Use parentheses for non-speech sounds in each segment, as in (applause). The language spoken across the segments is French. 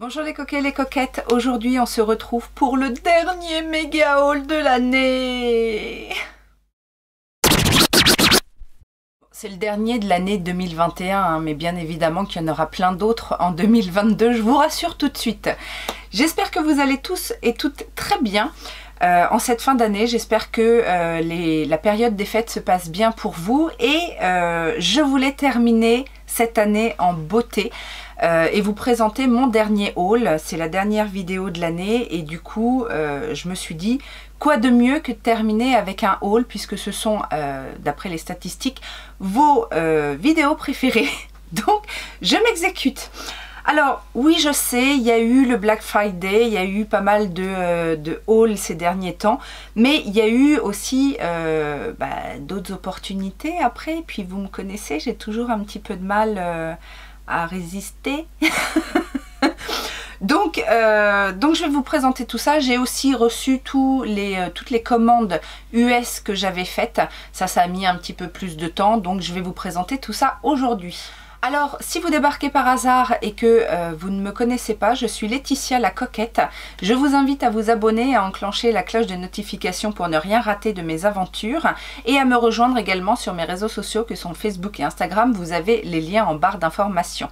Bonjour les coquets et les coquettes, aujourd'hui on se retrouve pour le dernier méga haul de l'année C'est le dernier de l'année 2021, hein, mais bien évidemment qu'il y en aura plein d'autres en 2022, je vous rassure tout de suite. J'espère que vous allez tous et toutes très bien. Euh, en cette fin d'année. J'espère que euh, la période des fêtes se passe bien pour vous et euh, je voulais terminer cette année en beauté et vous présenter mon dernier haul. C'est la dernière vidéo de l'année et du coup je me suis dit quoi de mieux que de terminer avec un haul puisque ce sont d'après les statistiques vos vidéos préférées. (laughs) Donc je m'exécute. Alors oui je sais, il y a eu le Black Friday, il y a eu pas mal de, euh, hauls ces derniers temps, mais il y a eu aussi euh, bah, d'autres opportunités après, puis vous me connaissez, j'ai toujours un petit peu de mal euh, résister. (laughs) donc, donc je vais vous présenter tout ça. J'ai aussi reçu tous les, toutes les commandes US que j'avais faites. Ça, ça a mis un petit peu plus de temps, donc je vais vous présenter tout ça aujourd'hui. Alors, si vous débarquez par hasard et que euh, vous ne me connaissez pas, je suis Laetitia la Coquette. Je vous invite à vous abonner à enclencher la cloche de notification pour ne rien rater de mes aventures et à me rejoindre également sur mes réseaux sociaux que sont Facebook et Instagram. Vous avez les liens en barre d'information.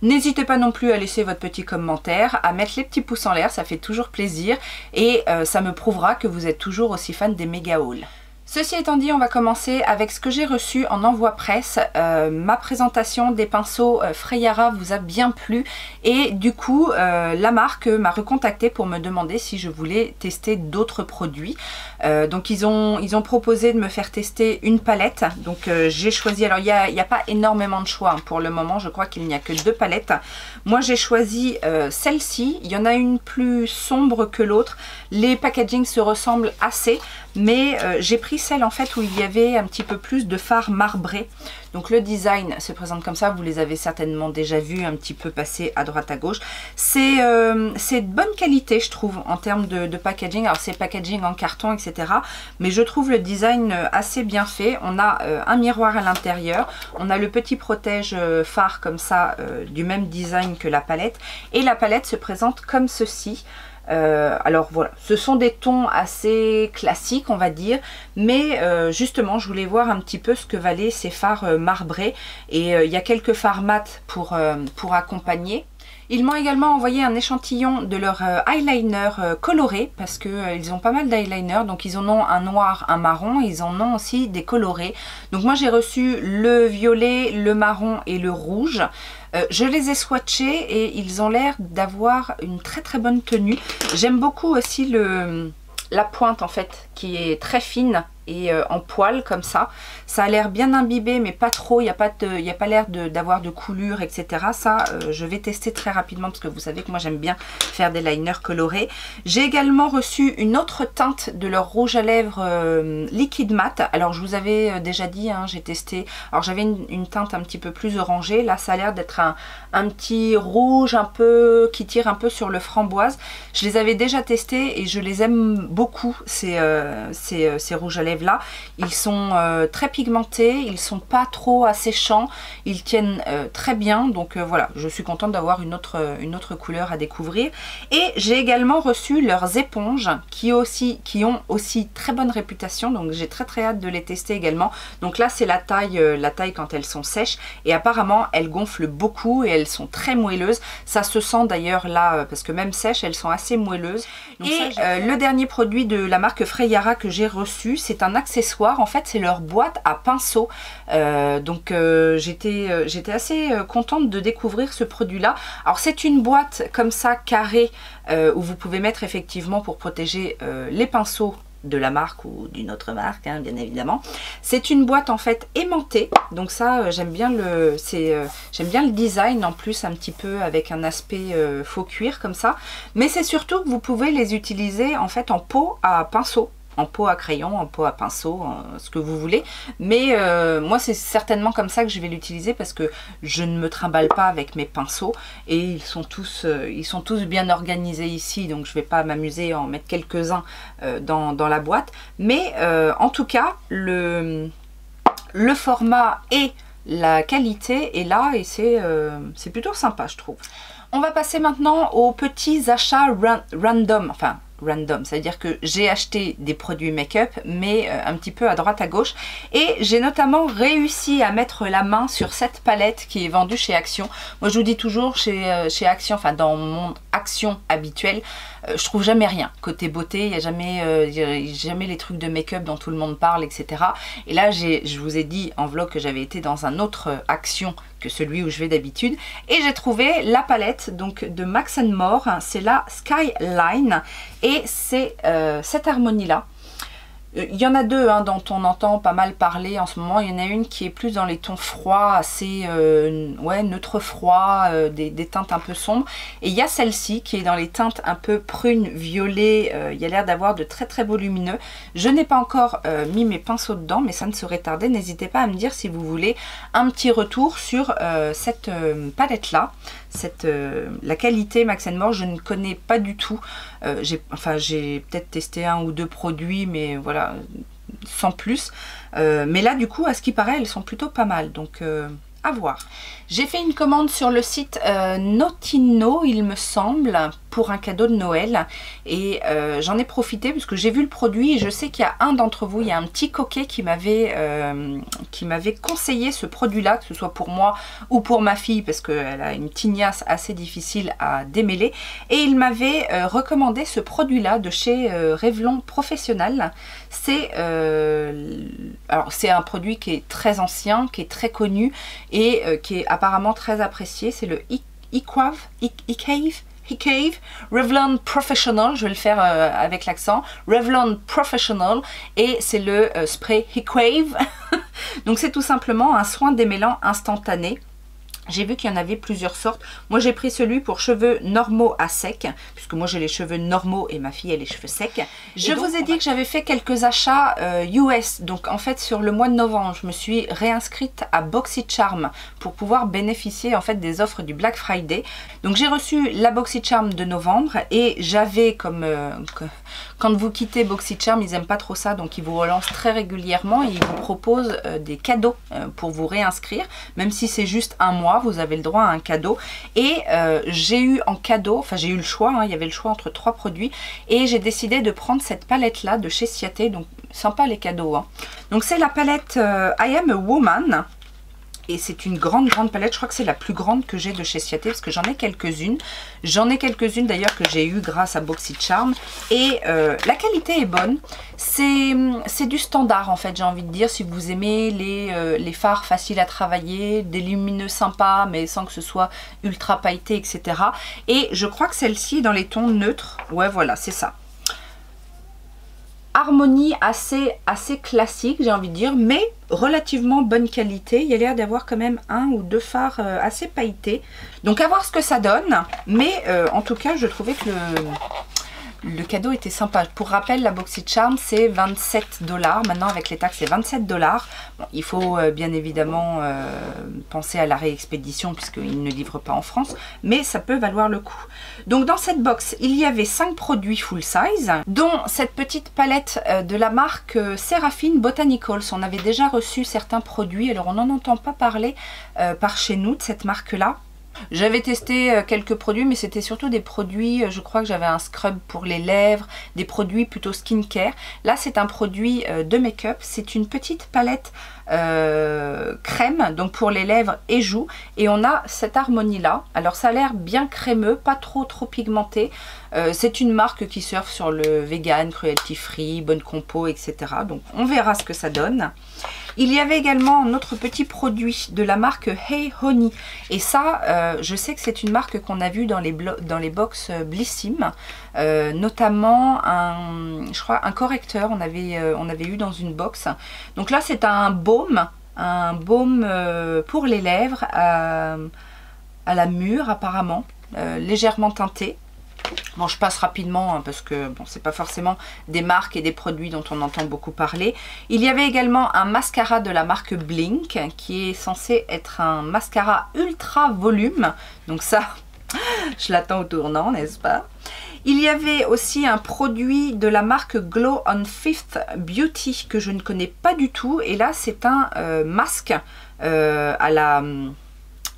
N'hésitez pas non plus à laisser votre petit commentaire, à mettre les petits pouces en l'air, ça fait toujours plaisir et euh, ça me prouvera que vous êtes toujours aussi fan des méga hauls. Ceci étant dit, on va commencer avec ce que j'ai reçu en envoi presse. Euh, ma présentation des pinceaux euh, Freyara vous a bien plu et du coup, euh, la marque m'a recontacté pour me demander si je voulais tester d'autres produits. donc ils ont, proposé de me faire tester une palette. Donc j'ai choisi, alors il n'y a, a, pas énormément de choix hein, pour le moment, je crois qu'il n'y a que deux palettes. Moi j'ai choisi celle-ci, il y en a une plus sombre que l'autre. Les packagings se ressemblent assez, mais j'ai pris celle en fait où il y avait un petit peu plus de fard marbré. Donc le design se présente comme ça, vous les avez certainement déjà vus un petit peu passer à droite à gauche. C'est euh, de bonne qualité je trouve en termes de, packaging. Alors c'est packaging en carton etc. Mais je trouve le design assez bien fait. On a euh, un miroir à l'intérieur, on a le petit protège euh, phare comme ça du même design que la palette. Et la palette se présente comme ceci. Euh, alors voilà, ce sont des tons assez classiques on va dire, mais euh, justement je voulais voir un petit peu ce que valaient ces fards euh, marbrés et il y a quelques fards mat pour, pour accompagner. Ils m'ont également envoyé un échantillon de leur eyeliner coloré parce qu'ils ont pas mal d'eyeliner. Donc ils en ont un noir, un marron. Ils en ont aussi des colorés. Donc moi j'ai reçu le violet, le marron et le rouge. Euh, je les ai swatchés et ils ont l'air d'avoir une très très bonne tenue. J'aime beaucoup aussi la pointe en fait qui est très fine et euh, en poil comme ça. Ça a l'air bien imbibé mais pas trop, il n'y a pas, l'air d'avoir de, coulure etc. Ça euh, je vais tester très rapidement parce que vous savez que moi j'aime bien faire des liners colorés. J'ai également reçu une autre teinte de leur rouge à lèvres euh, liquide mat. Alors je vous avais déjà dit, hein, j'ai testé, alors j'avais une, teinte un petit peu plus orangée. Là ça a l'air d'être un, un, petit rouge un peu qui tire un peu sur le framboise. Je les avais déjà testés et je les aime beaucoup ces, ces, ces rouges à lèvres là. Ils sont euh, très pigmentés, ils sont pas trop asséchants, ils tiennent euh, très bien. Donc euh, voilà, je suis contente d'avoir une autre, une autre couleur à découvrir. Et j'ai également reçu leurs éponges qui, aussi, qui ont aussi très bonne réputation. Donc j'ai très très hâte de les tester également. Donc là c'est la taille, la taille quand elles sont sèches. Et apparemment elles gonflent beaucoup et elles sont très moelleuses. Ça se sent d'ailleurs là, parce que même sèches, elles sont assez moelleuses. et le dernier produit de la marque Que j'ai reçu, c'est un accessoire. En fait, c'est leur boîte à pinceau. Euh, donc, euh, j'étais euh, assez contente de découvrir ce produit-là. Alors, c'est une boîte comme ça, carrée, où vous pouvez mettre effectivement pour protéger les pinceaux de la marque ou d'une autre marque hein, bien évidemment c'est une boîte en fait aimantée donc ça j'aime bien le c'est j'aime bien le design en plus un petit peu avec un aspect faux cuir comme ça mais c'est surtout que vous pouvez les utiliser en fait en peau à pinceau en peau à crayon, en peau à pinceau, ce que vous voulez. Mais euh, moi c'est certainement comme ça que je vais l'utiliser parce que je ne me trimballe pas avec mes pinceaux et ils sont tous, euh, ils sont tous bien organisés ici donc je ne vais pas m'amuser à en mettre quelques-uns euh, dans, la boîte. Mais en tout cas le, le format et la qualité est là et c'est plutôt sympa je trouve. On va passer maintenant aux petits achats random, enfin random. C'est-à-dire que j'ai acheté des produits make-up, mais euh, un petit peu à droite à gauche. Et j'ai notamment réussi à mettre la main sur cette palette qui est vendue chez Action. Moi, je vous dis toujours chez, euh, chez Action, enfin dans mon Action habituel, euh, je trouve jamais rien. Côté beauté, il n'y a, jamais, jamais les trucs de make-up dont tout le monde parle, etc. Et là, je vous ai dit en vlog que j'avais été dans un autre Action que celui où je vais d'habitude. Et j'ai trouvé la palette donc de Max More, c'est la Skyline. Et c'est euh, cette harmonie-là. Euh, il y en a deux hein, dont on entend pas mal parler en ce moment. Il y en a une qui est plus dans les tons froids, assez euh, neutre froid, euh, des, teintes un peu sombres. Et il y a celle-ci qui est dans les teintes un peu prune, violet. il y a l'air d'avoir de très très beau lumineux. Je n'ai pas encore mis mes pinceaux dedans, mais ça ne serait tardé. N'hésitez pas à me dire si vous voulez un petit retour sur cette palette-là. Cette, la qualité Max More, je ne connais pas du tout. j'ai enfin, j'ai peut-être testé un ou deux produits, mais voilà sans plus. Euh, mais là, du coup, à ce qui paraît, elles sont plutôt pas mal. Donc, euh, à voir. J'ai fait une commande sur le site euh, Notino, il me semble, pour un cadeau de Noël. Et euh, j'en ai profité parce que j'ai vu le produit et je sais qu'il y a un d'entre vous, il y a un petit coquet qui m'avait euh, conseillé ce produit-là, que ce soit pour moi ou pour ma fille, parce qu'elle a une tignasse assez difficile à démêler. Et il m'avait recommandé ce produit-là de chez Revlon Professionnel. C'est c'est un produit qui est très ancien, qui est très connu et qui est apparemment très apprécié. C'est le E-Cave, E-Cave, Revlon Professional, je vais le faire euh, avec l'accent, Revlon Professional, et c'est le euh, spray Heatwave. (laughs) Donc c'est tout simplement un soin démêlant instantané j'ai vu qu'il y en avait plusieurs sortes. Moi, j'ai pris celui pour cheveux normaux à sec, puisque moi, j'ai les cheveux normaux et ma fille, a les cheveux secs. Je vous ai dit que j'avais fait quelques achats US. Euh, donc, en fait, sur le mois de novembre, je me suis réinscrite à BoxyCharm pour pouvoir bénéficier, en fait, des offres du Black Friday. Donc, j'ai reçu la BoxyCharm de novembre et j'avais comme... Euh, quand vous quittez BoxyCharm, ils n'aiment pas trop ça, donc ils vous relancent très régulièrement et ils vous proposent euh, des cadeaux pour vous réinscrire, même si c'est juste un mois vous avez le droit à un cadeau. Et euh, j'ai eu en cadeau, enfin j'ai eu le choix, hein, il y avait le choix entre trois produits. Et j'ai décidé de prendre cette palette-là de chez Ciaté, donc sympa les cadeaux. Hein. Donc c'est la palette euh, I Am a Woman et c'est une grande grande palette, je crois que c'est la plus grande que j'ai de chez Ciaté parce que j'en ai quelques-unes. J'en ai quelques-unes d'ailleurs que j'ai eu grâce à BoxyCharm et euh, la qualité est bonne. C'est du standard en fait j'ai envie de dire si vous aimez les, euh, les fards faciles à travailler, des lumineux sympas mais sans que ce soit ultra pailleté etc. Et je crois que celle-ci dans les tons neutres, ouais voilà c'est ça harmonie assez, assez classique, j'ai envie de dire, mais relativement bonne qualité. Il y a l'air d'avoir quand même un ou deux fards euh, assez pailletés. Donc à voir ce que ça donne. Mais euh, en tout cas, je trouvais que le, le cadeau était sympa. Pour rappel, la BoxyCharm, c'est 27 dollars. Maintenant, avec les taxes, c'est 27 dollars. il faut euh, bien évidemment euh, penser à la réexpédition puisqu'ils ne livrent pas en France. Mais ça peut valoir le coup. Donc, dans cette box, il y avait 5 produits full size, dont cette petite palette euh, de la marque Seraphine Botanicals. On avait déjà reçu certains produits. Alors, on n'en entend pas parler par chez nous de cette marque-là. J'avais testé euh, quelques produits, mais c'était surtout des produits, euh, je crois que j'avais un scrub pour les lèvres, des produits plutôt skincare. Là, c'est un produit euh, de make-up. C'est une petite palette crème, donc pour les lèvres et joues. Et on a cette harmonie-là. Alors, ça a l'air bien crémeux, pas trop trop pigmenté. c'est une marque qui surfe sur le vegan, cruelty free, bonne compo, etc. Donc, on verra ce que ça donne. Il y avait également un autre petit produit de la marque Hey Honey. Et ça, euh, je sais que c'est une marque qu'on a vue dans les, dans les Blissim. Euh, notamment un, je crois, un correcteur, on avait, euh, on avait eu dans une box. Donc là, c'est un baume, un baume pour les lèvres à, à la mûre apparemment, légèrement teinté. Bon, je passe rapidement hein, parce que bon, c'est pas forcément des marques et des produits dont on entend beaucoup parler. Il y avait également un mascara de la marque Blink qui est censé être un mascara ultra volume. Donc ça, (laughs) je l'attends au tournant, n'est-ce pas? Il y avait aussi un produit de la marque Glow on Fifth Beauty que je ne connais pas du tout. Et là, c'est un euh, masque euh, à la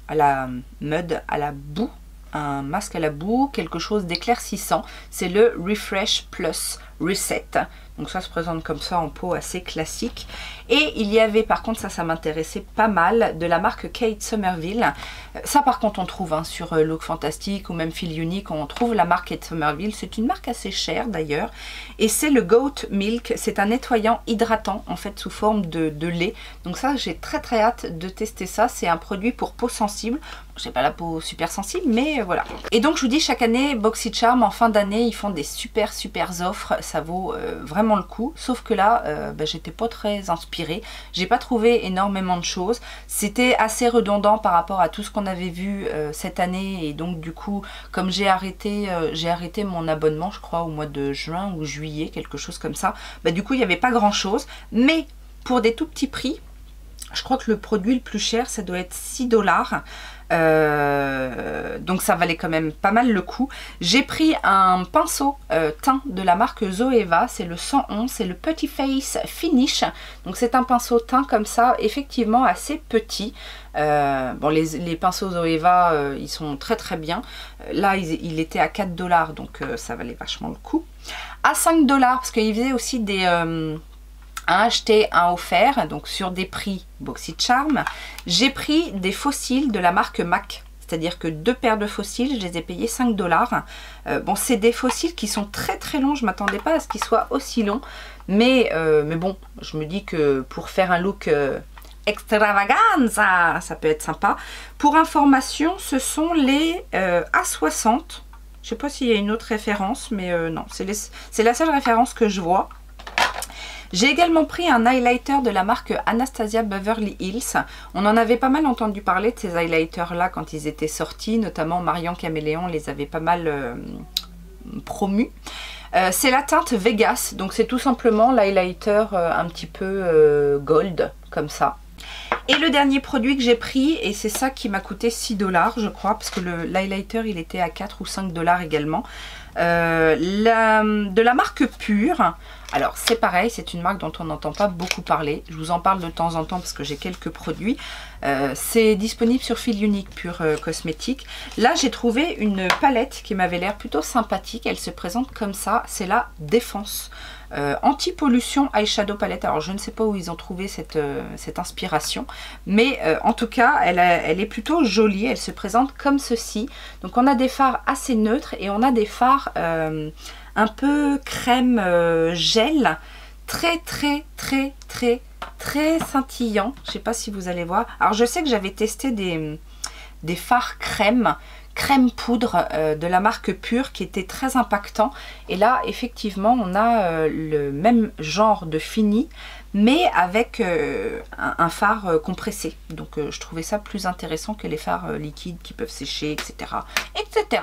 à la mud, à la boue, un masque à la boue, quelque chose d'éclaircissant. C'est le Refresh Plus Reset. Donc ça se présente comme ça en peau assez classique. Et il y avait par contre, ça ça m'intéressait pas mal, de la marque Kate Somerville. Euh, ça par contre on trouve hein, sur euh, Look Fantastic ou même Feel Unique, on trouve la marque Kate Somerville. C'est une marque assez chère d'ailleurs. Et c'est le Goat Milk, c'est un nettoyant hydratant en fait sous forme de, de lait. Donc ça j'ai très très hâte de tester ça. C'est un produit pour peau sensible. J'ai pas la peau super sensible mais euh, voilà. Et donc je vous dis chaque année BoxyCharm en fin d'année ils font des super super offres. Ça vaut vraiment le coup. Sauf que là, bah, j'étais pas très inspirée. J'ai pas trouvé énormément de choses. C'était assez redondant par rapport à tout ce qu'on avait vu euh, cette année. Et donc du coup, comme j'ai arrêté, euh, j'ai arrêté mon abonnement, je crois, au mois de juin ou juillet, quelque chose comme ça. Bah, du coup, il n'y avait pas grand chose. Mais pour des tout petits prix, je crois que le produit le plus cher, ça doit être 6 dollars. Euh, donc ça valait quand même pas mal le coup. J'ai pris un pinceau euh, teint de la marque Zoeva, c'est le 111, c'est le Petit Face Finish. Donc c'est un pinceau teint comme ça, effectivement assez petit. Euh, bon, les, pinceaux Zoeva, ils sont très très bien. Là, il, était à 4 dollars, donc ça valait vachement le coup. À 5 dollars, parce qu'il faisait aussi des un acheté, un offert, donc sur des prix BoxyCharm. J'ai pris des fossiles de la marque MAC. C'est-à-dire que deux paires de fossiles, je les ai payés 5 dollars. Euh, bon, c'est des fossiles qui sont très très longs. Je m'attendais pas à ce qu'ils soient aussi longs. Mais, euh, mais bon, je me dis que pour faire un look euh, extravaganza, ça peut être sympa. Pour information, ce sont les A60. Je sais pas s'il y a une autre référence, mais non, c'est la seule référence que je vois. J'ai également pris un highlighter de la marque Anastasia Beverly Hills. On en avait pas mal entendu parler de ces highlighters là quand ils étaient sortis, notamment Marion Caméléon les avait pas mal euh, promus. Euh, c'est la teinte Vegas, donc c'est tout simplement l'highlighter euh, un petit peu gold, comme ça. Et le dernier produit que j'ai pris, et c'est ça qui m'a coûté 6 dollars je crois, parce que l'highlighter il était à 4 ou 5 dollars également. de la marque Pure, alors c'est pareil, c'est une marque dont on n'entend pas beaucoup parler. Je vous en parle de temps en temps parce que j'ai quelques produits. Euh, c'est disponible sur fil unique pure euh, cosmétique. Là j'ai trouvé une palette qui m'avait l'air plutôt sympathique. Elle se présente comme ça, c'est la Défense. Euh, anti-pollution eyeshadow palette. Alors je ne sais pas où ils ont trouvé cette, inspiration. Mais en tout cas, elle, est plutôt jolie. Elle se présente comme ceci. Donc on a des fards assez neutres et on a des fards un peu crème euh, gel, très très très très très scintillant. Je sais pas si vous allez voir. Alors je sais que j'avais testé des, des fards crème, crème poudre euh, de la marque Pure qui était très impactant. Et là effectivement on a euh, le même genre de fini mais avec un, un, phare compressé. Donc je trouvais ça plus intéressant que les fards liquides qui peuvent sécher, etc. etc.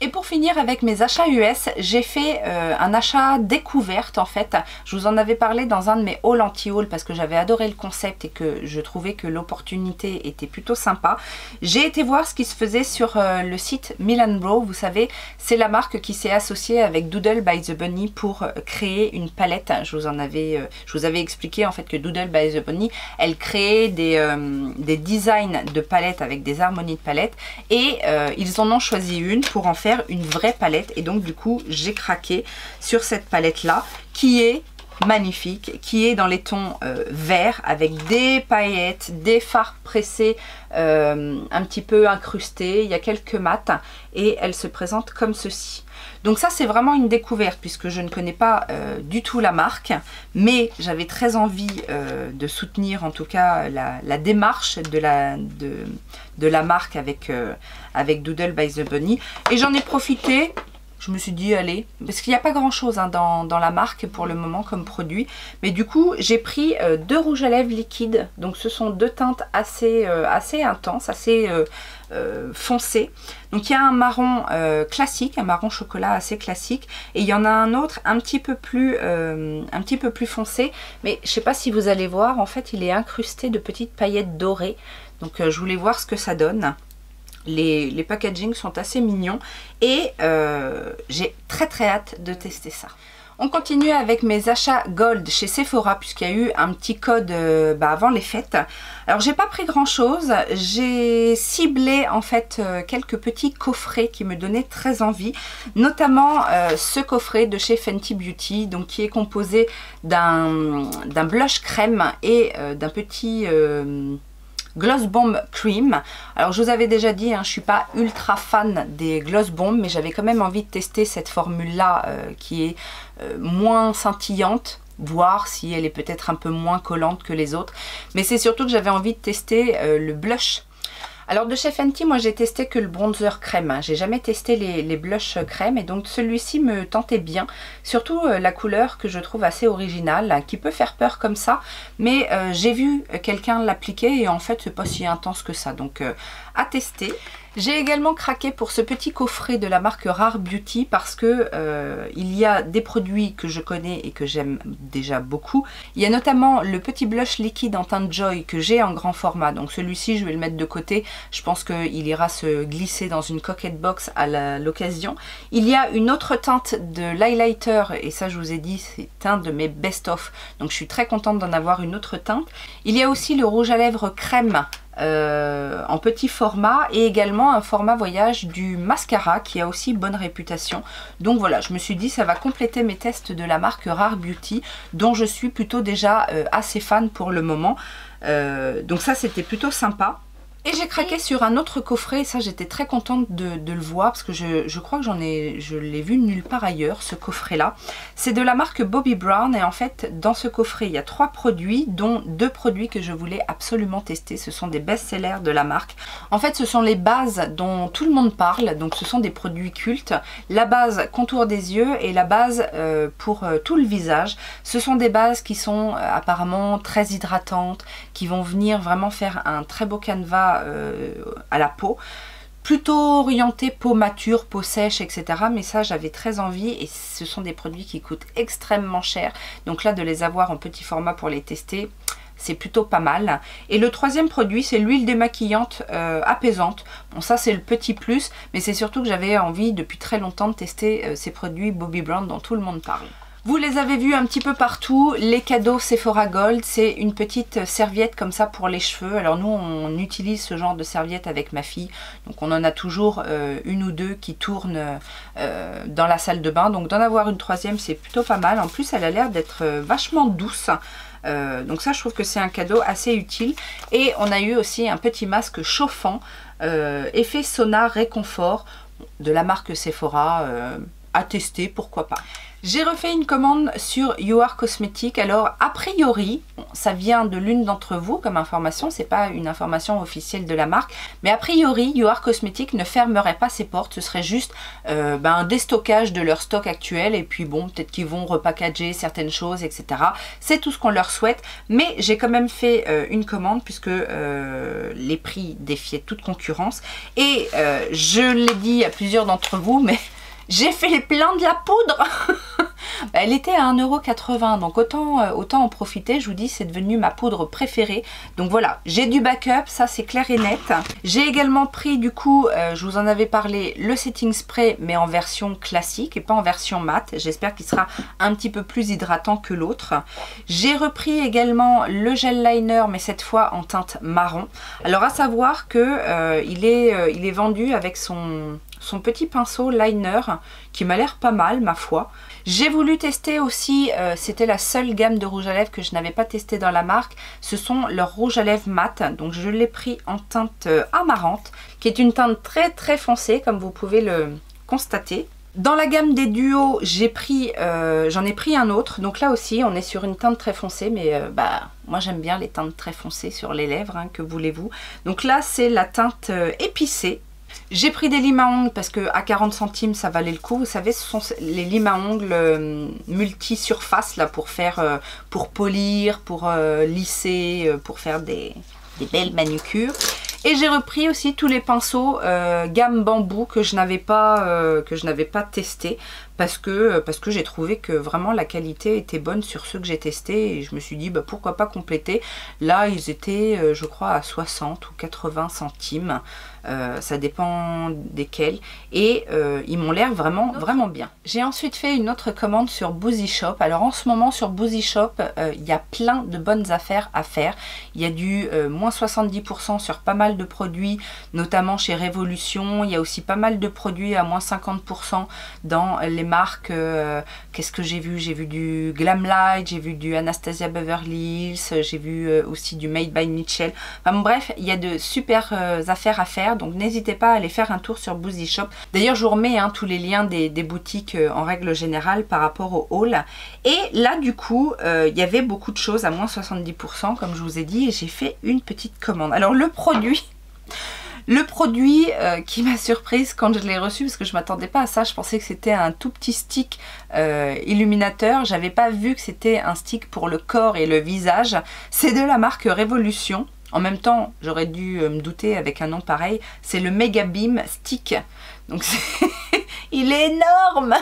Et pour finir avec mes achats US, j'ai fait euh, un achat découverte en fait. Je vous en avais parlé dans un de mes haul anti-haul parce que j'avais adoré le concept et que je trouvais que l'opportunité était plutôt sympa. J'ai été voir ce qui se faisait sur euh, le site Milan Bro. Vous savez, c'est la marque qui s'est associée avec Doodle by the Bunny pour euh, créer une palette. Je vous en avais, je vous avais expliqué en fait que Doodle by the Bunny, elle créait des, des designs de palettes avec des harmonies de palettes et ils en ont choisi une pour en faire une vraie palette. Et donc du coup, j'ai craqué sur cette palette-là qui est magnifique, qui est dans les tons euh, verts avec des paillettes, des fards pressés euh, un petit peu incrustés. Il y a quelques mates et elle se présente comme ceci. Donc ça c'est vraiment une découverte puisque je ne connais pas euh, du tout la marque mais j'avais très envie de soutenir en tout cas la, démarche de la, marque avec, avec Doodle by the Bunny. Et j'en ai profité je me suis dit allez, parce qu'il n'y a pas grand chose hein, dans, la marque pour le moment comme produit, mais du coup j'ai pris euh, deux rouges à lèvres liquides, donc ce sont deux teintes assez, euh, assez intenses, assez euh, foncées. Donc il y a un marron classique, un marron chocolat assez classique, et il y en a un autre un petit peu plus, plus foncé, mais je sais pas si vous allez voir, en fait il est incrusté de petites paillettes dorées, donc je voulais voir ce que ça donne. Les, les packagings sont assez mignons et euh, j'ai très très hâte de tester ça. On continue avec mes achats gold chez Sephora puisqu'il y a eu un petit code euh, bah, avant les fêtes. Alors j'ai pas pris grand chose, j'ai ciblé en fait euh, quelques petits coffrets qui me donnaient très envie, notamment euh, ce coffret de chez Fenty Beauty, donc qui est composé d'un blush crème et d'un petit Gloss Bomb Cream. Alors je vous avais déjà dit, hein, je suis pas ultra fan des Gloss Bomb, mais j'avais quand même envie de tester cette formule-là euh, qui est euh, moins scintillante voir si elle est peut-être un peu moins collante que les autres. Mais c'est surtout que j'avais envie de tester euh, le blush alors de chez Fenty, moi j'ai testé que le bronzer crème. Hein. J'ai jamais testé les, les crème et donc celui-ci me tentait bien. Surtout euh, la couleur que je trouve assez originale, qui peut faire peur comme ça. Mais euh, j'ai vu quelqu'un l'appliquer et en fait c'est pas si intense que ça. Donc euh, à tester. J'ai également craqué pour ce petit coffret de la marque Rare Beauty parce que euh, il y a des produits que je connais et que j'aime déjà beaucoup. Il y a notamment le petit blush liquide en teinte Joy que j'ai en grand format. Donc celui-ci, je vais le mettre de côté. Je pense qu'il ira se glisser dans une coquette box à l'occasion. Il y a une autre teinte de l'highlighter et ça, je vous ai dit, c'est un de mes best-of. Donc je suis très contente d'en avoir une autre teinte. Il y a aussi le rouge à lèvres crème euh, en petit format et également un format voyage du mascara qui a aussi bonne réputation. Donc voilà, je me suis dit ça va compléter mes tests de la marque Rare Beauty dont je suis plutôt déjà euh, assez fan pour le moment. Euh, donc ça c'était plutôt sympa. Et j'ai craqué sur un autre coffret, et ça j'étais très contente de, le voir parce que je, crois que j'en ai, je l'ai vu nulle part ailleurs, ce coffret-là. C'est de la marque Bobbi Brown et en fait dans ce coffret il y a trois produits, dont deux produits que je voulais absolument tester. Ce sont des best-sellers de la marque. En fait ce sont les bases dont tout le monde parle, donc ce sont des produits cultes. La base contour des yeux et la base euh, pour euh, tout le visage. Ce sont des bases qui sont euh, apparemment très hydratantes, qui vont venir vraiment faire un très beau canevas euh, à la peau plutôt orienté peau mature, peau sèche, etc. Mais ça, j'avais très envie et ce sont des produits qui coûtent extrêmement cher. Donc là, de les avoir en petit format pour les tester, c'est plutôt pas mal. Et le troisième produit, c'est l'huile démaquillante euh, apaisante. Bon, ça, c'est le petit plus, mais c'est surtout que j'avais envie depuis très longtemps de tester euh, ces produits Bobbi Brown dont tout le monde parle. Vous les avez vus un petit peu partout, les cadeaux Sephora Gold, c'est une petite serviette comme ça pour les cheveux. Alors nous, on utilise ce genre de serviette avec ma fille, donc on en a toujours euh, une ou deux qui tournent euh, dans la salle de bain. Donc d'en avoir une troisième, c'est plutôt pas mal. En plus, elle a l'air d'être euh, vachement douce. donc ça, je trouve que c'est un cadeau assez utile. Et on a eu aussi un petit masque chauffant, effet sauna réconfort de la marque Sephora, à tester, pourquoi pas. J'ai refait une commande sur You Are Cosmetic. Alors, a priori, ça vient de l'une d'entre vous comme information, c'est pas une information officielle de la marque, mais a priori, You Are Cosmetic ne fermerait pas ses portes, ce serait juste euh, ben, un déstockage de leur stock actuel, et puis bon, peut-être qu'ils vont repackager certaines choses, etc. C'est tout ce qu'on leur souhaite, mais j'ai quand même fait euh, une commande puisque euh, les prix défiaient toute concurrence, et je l'ai dit à plusieurs d'entre vous, mais j'ai fait les plein de la poudre (laughs) Elle était à 1,80€ donc autant, euh, autant en profiter. Je vous dis, c'est devenu ma poudre préférée. Donc voilà, j'ai du backup, ça c'est clair et net. J'ai également pris du coup, euh, je vous en avais parlé, le setting spray mais en version classique et pas en version mat. J'espère qu'il sera un petit peu plus hydratant que l'autre. J'ai repris également le gel liner mais cette fois en teinte marron. Alors à savoir que euh, est vendu avec son son petit pinceau liner qui m'a l'air pas mal ma foi. J'ai voulu tester aussi, euh, c'était la seule gamme de rouge à lèvres que je n'avais pas testé dans la marque, ce sont leurs rouges à lèvres mat, donc je l'ai pris en teinte euh, amarante, qui est une teinte très très foncée comme vous pouvez le constater. Dans la gamme des duos, j'ai pris, euh, j'en ai pris un autre. Donc là aussi, on est sur une teinte très foncée, mais bah moi j'aime bien les teintes très foncées sur les lèvres, hein, que voulez-vous. Donc là, c'est la teinte épicée. J'ai pris des limes à ongles parce que à 40 centimes ça valait le coup. Vous savez, ce sont les limes à ongles euh, multi-surface là pour faire, euh, pour polir, pour euh, lisser, pour faire des, belles manucures. Et j'ai repris aussi tous les pinceaux gamme bambou que je n'avais pas, que pas testé parce que, parce que j'ai trouvé que vraiment la qualité était bonne sur ceux que j'ai testés et je me suis dit bah, pourquoi pas compléter. Là ils étaient je crois à 60 ou 80 centimes. Euh, ça dépend desquels. Et euh, ils m'ont l'air vraiment, vraiment bien. J'ai ensuite fait une autre commande sur Boozy Shop. Alors en ce moment sur Boozy Shop, il y a plein de bonnes affaires à faire. Il y a du moins 70% sur pas mal de produits, notamment chez Révolution. Il y a aussi pas mal de produits à moins 50% dans les marques. Qu'est-ce que j'ai vu? J'ai vu du Glamlight, j'ai vu du Anastasia Beverly Hills, j'ai vu aussi du Made by Mitchell. Enfin bref, il y a de super euh, affaires à faire, donc n'hésitez pas à aller faire un tour sur Boozy Shop. D'ailleurs, je vous remets hein, tous les liens des, boutiques euh, en règle générale par rapport au haul. Et là, du coup, euh, il y avait beaucoup de choses à moins 70%, comme je vous ai dit, et j'ai fait une petite commande. Alors le produit... Le produit qui m'a surprise quand je l'ai reçu, parce que je m'attendais pas à ça, je pensais que c'était un tout petit stick illuminateur. J'avais pas vu que c'était un stick pour le corps et le visage. C'est de la marque Révolution. En même temps, j'aurais dû euh, me douter avec un nom pareil, c'est le Mega Beam Stick. Donc (laughs) il est énorme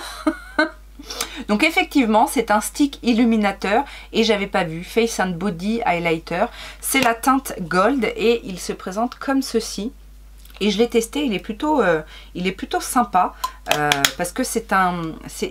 (laughs) Donc effectivement, c'est un stick illuminateur et j'avais pas vu Face and Body Highlighter. C'est la teinte Gold et il se présente comme ceci. Et je l'ai testé, il est plutôt, euh, sympa euh, parce que c'est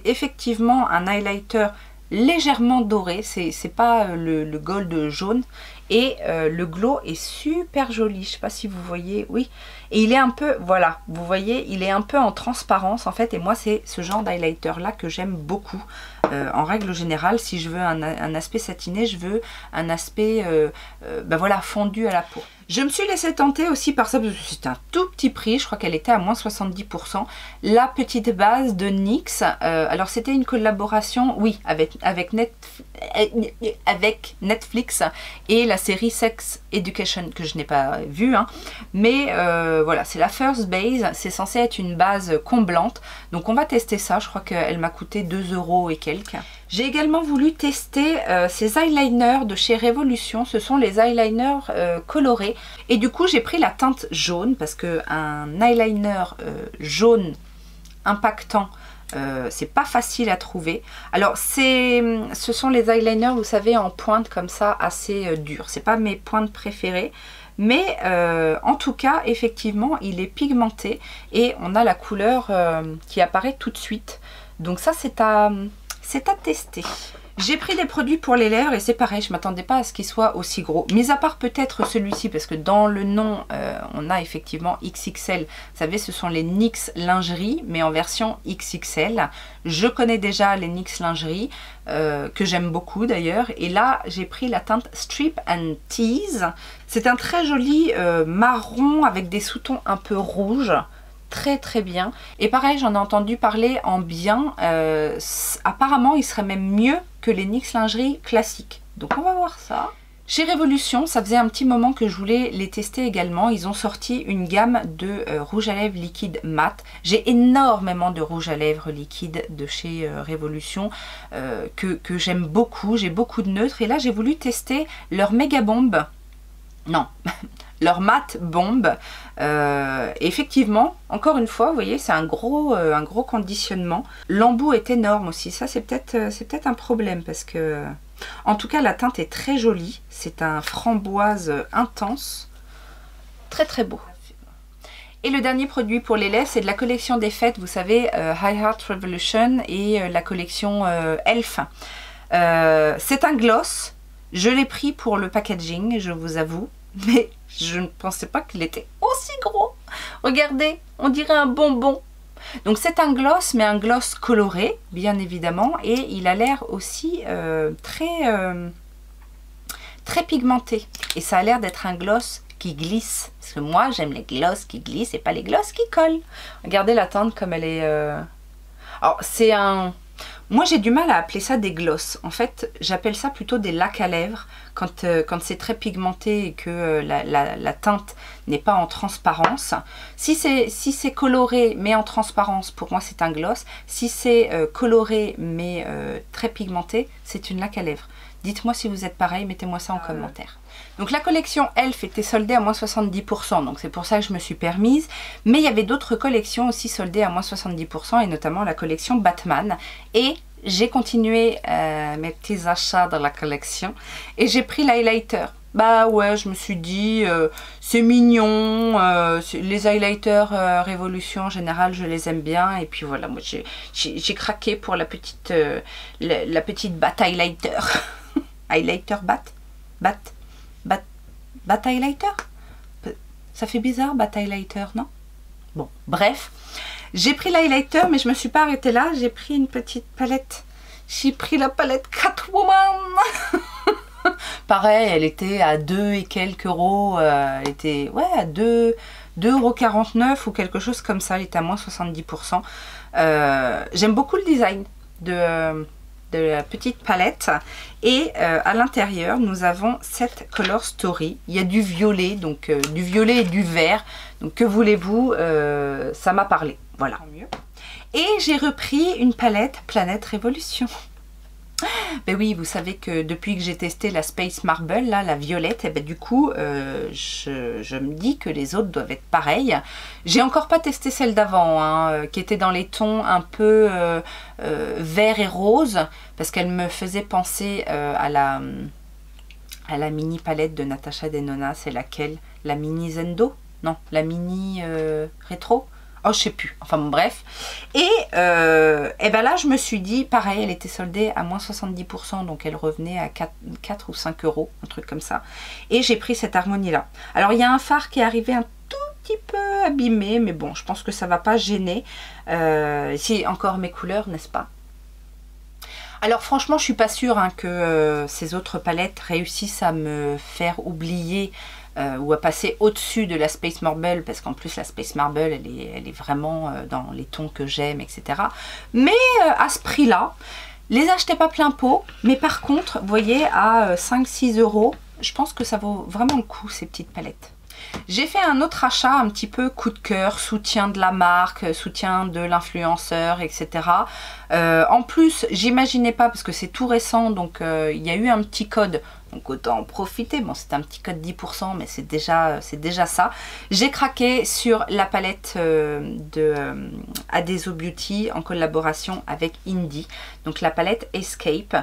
effectivement un highlighter légèrement doré, c'est pas le, gold jaune et euh, le glow est super joli, je sais pas si vous voyez, oui. Et il est un peu, voilà, vous voyez, il est un peu en transparence en fait. Et moi, c'est ce genre d'highlighter là que j'aime beaucoup. Euh, en règle générale, si je veux un, aspect satiné, je veux un aspect, ben voilà, fondu à la peau. Je me suis laissé tenter aussi par ça, parce que c'est un tout petit prix, je crois qu'elle était à moins 70%. La petite base de NYX, alors c'était une collaboration, oui, avec, avec, Net, avec Netflix et la série Sex Education, que je n'ai pas vue, hein. mais voilà, c'est la First Base, c'est censé être une base comblante, donc on va tester ça, je crois qu'elle m'a coûté 2 euros et quelques. J'ai également voulu tester euh, ces eyeliners de chez Révolution, ce sont les eyeliners euh, colorés, et du coup j'ai pris la teinte jaune, parce qu'un eyeliner jaune impactant, c'est pas facile à trouver. Alors ce sont les eyeliners, vous savez, en pointe comme ça, assez euh, durs. C'est pas mes pointes préférées. Mais euh, en tout cas, effectivement, il est pigmenté et on a la couleur euh, qui apparaît tout de suite. Donc ça, c'est à, à tester. J'ai pris des produits pour les lèvres et c'est pareil, je m'attendais pas à ce qu'ils soient aussi gros. Mis à part peut-être celui-ci, parce que dans le nom, euh, on a effectivement XXL. Vous savez, ce sont les NYX lingerie, mais en version XXL. Je connais déjà les NYX lingerie, euh, que j'aime beaucoup d'ailleurs. Et là, j'ai pris la teinte Strip and Tease. C'est un très joli euh, marron avec des sous-tons un peu rouges très très bien. Et pareil, j'en ai entendu parler en bien. Euh, apparemment, il serait même mieux que les NYX lingerie classiques. Donc on va voir ça. Chez Révolution, ça faisait un petit moment que je voulais les tester également. Ils ont sorti une gamme de euh, rouge à lèvres liquide mat. J'ai énormément de rouge à lèvres liquide de chez euh, Révolution que, que j'aime beaucoup. J'ai beaucoup de neutres. Et là, j'ai voulu tester leur méga bombe. Non, (laughs) leur mat bombe. Euh, effectivement, encore une fois, vous voyez, c'est un gros, euh, un gros conditionnement. L'embout est énorme aussi. Ça, c'est peut-être euh, peut-être un problème parce que... En tout cas, la teinte est très jolie. C'est un framboise intense. Très très beau. Et le dernier produit pour les laits, c'est de la collection des fêtes, vous savez, High Heart Revolution et la collection Elf. c'est un gloss. Je l'ai pris pour le packaging, je vous avoue (laughs) mais je ne pensais pas qu'il était aussi gros. Regardez, on dirait un bonbon. Donc c'est un gloss, mais un gloss coloré, bien évidemment, et il a l'air aussi euh, très, euh, très pigmenté. Et ça a l'air d'être un gloss qui glisse. Parce que moi, j'aime les gloss qui glissent et pas les gloss qui collent. Regardez la teinte comme elle est... Euh, alors, c'est un... Moi, j'ai du mal à appeler ça des glosses. En fait, j'appelle ça plutôt des lacs à lèvres quand, euh, quand c'est très pigmenté et que euh, la, teinte n'est pas en transparence. Si c'est si coloré mais en transparence, pour moi, c'est un gloss. Si c'est euh, coloré mais très pigmenté, c'est une laque à lèvres. Dites-moi si vous êtes pareil, mettez-moi ça en commentaire. Donc la collection Elf était soldée à moins 70%, donc c'est pour ça que je me suis permise. Mais il y avait d'autres collections aussi soldées à moins 70%, et notamment la collection Batman. Et j'ai continué euh, mes petits achats dans la collection et j'ai pris l'highlighter. Bah ouais, je me suis dit, euh, c'est mignon, euh, les highlighters Révolution en général, je les aime bien. Et puis voilà, j'ai craqué pour la petite, la, petite bat highlighter. (laughs) highlighter bat? Bat? Bat Bat highlighter Ça fait bizarre, bat highlighter, non? Bon, bref. J'ai pris l'highlighter, mais je me suis pas arrêtée là. J'ai pris une petite palette. J'ai pris la palette Catwoman (laughs) Pareil, elle était à 2 et quelques euros. Euh, elle était ouais, à 2, 2,49€ ou quelque chose comme ça. Elle était à moins 70%. Euh, j'aime beaucoup le design de, de la petite palette. Et euh, à l'intérieur, nous avons cette Color Story. Il y a du violet, donc du violet et du vert. Donc que voulez-vous Ça m'a parlé. Voilà. Et j'ai repris une palette Planète Révolution. Ben oui, vous savez que depuis que j'ai testé la Space Marble, là, la violette, et eh ben du coup, euh, je, me dis que les autres doivent être pareilles. J'ai encore pas testé celle d'avant, hein, euh, qui était dans les tons un peu euh, vert et rose, parce qu'elle me faisait penser à la à la mini palette de Natasha Denona. C'est laquelle? La mini Zendo? Non, la mini rétro? Oh, je sais plus. Enfin bon, bref. Et, euh, et ben là, je me suis dit, pareil, elle était soldée à moins 70%, donc elle revenait à 4, 4 ou 5 euros, un truc comme ça. Et j'ai pris cette harmonie-là. Alors, il y a un phare qui est arrivé un tout petit peu abîmé, mais bon, je pense que ça va pas gêner. Euh, si encore mes couleurs, n'est-ce pas? Alors franchement, je suis pas sûre hein, que euh, ces autres palettes réussissent à me faire oublier euh, ou à passer au-dessus de la Space Marble, parce qu'en plus la Space Marble, elle est, vraiment euh, dans les tons que j'aime, etc. Mais euh, à ce prix-là, les achetez pas plein pot, mais par contre, vous voyez, à 5-6 euros, je pense que ça vaut vraiment le coup, ces petites palettes. J'ai fait un autre achat un petit peu coup de cœur, soutien de la marque, soutien de l'influenceur, etc. en plus, j'imaginais pas, parce que c'est tout récent, donc il y a eu un petit code donc autant en profiter. Bon, c'est un petit code 10%, mais c'est déjà, ça. J'ai craqué sur la palette euh, de euh, Adeso Beauty en collaboration avec Indie. Donc la palette Escape.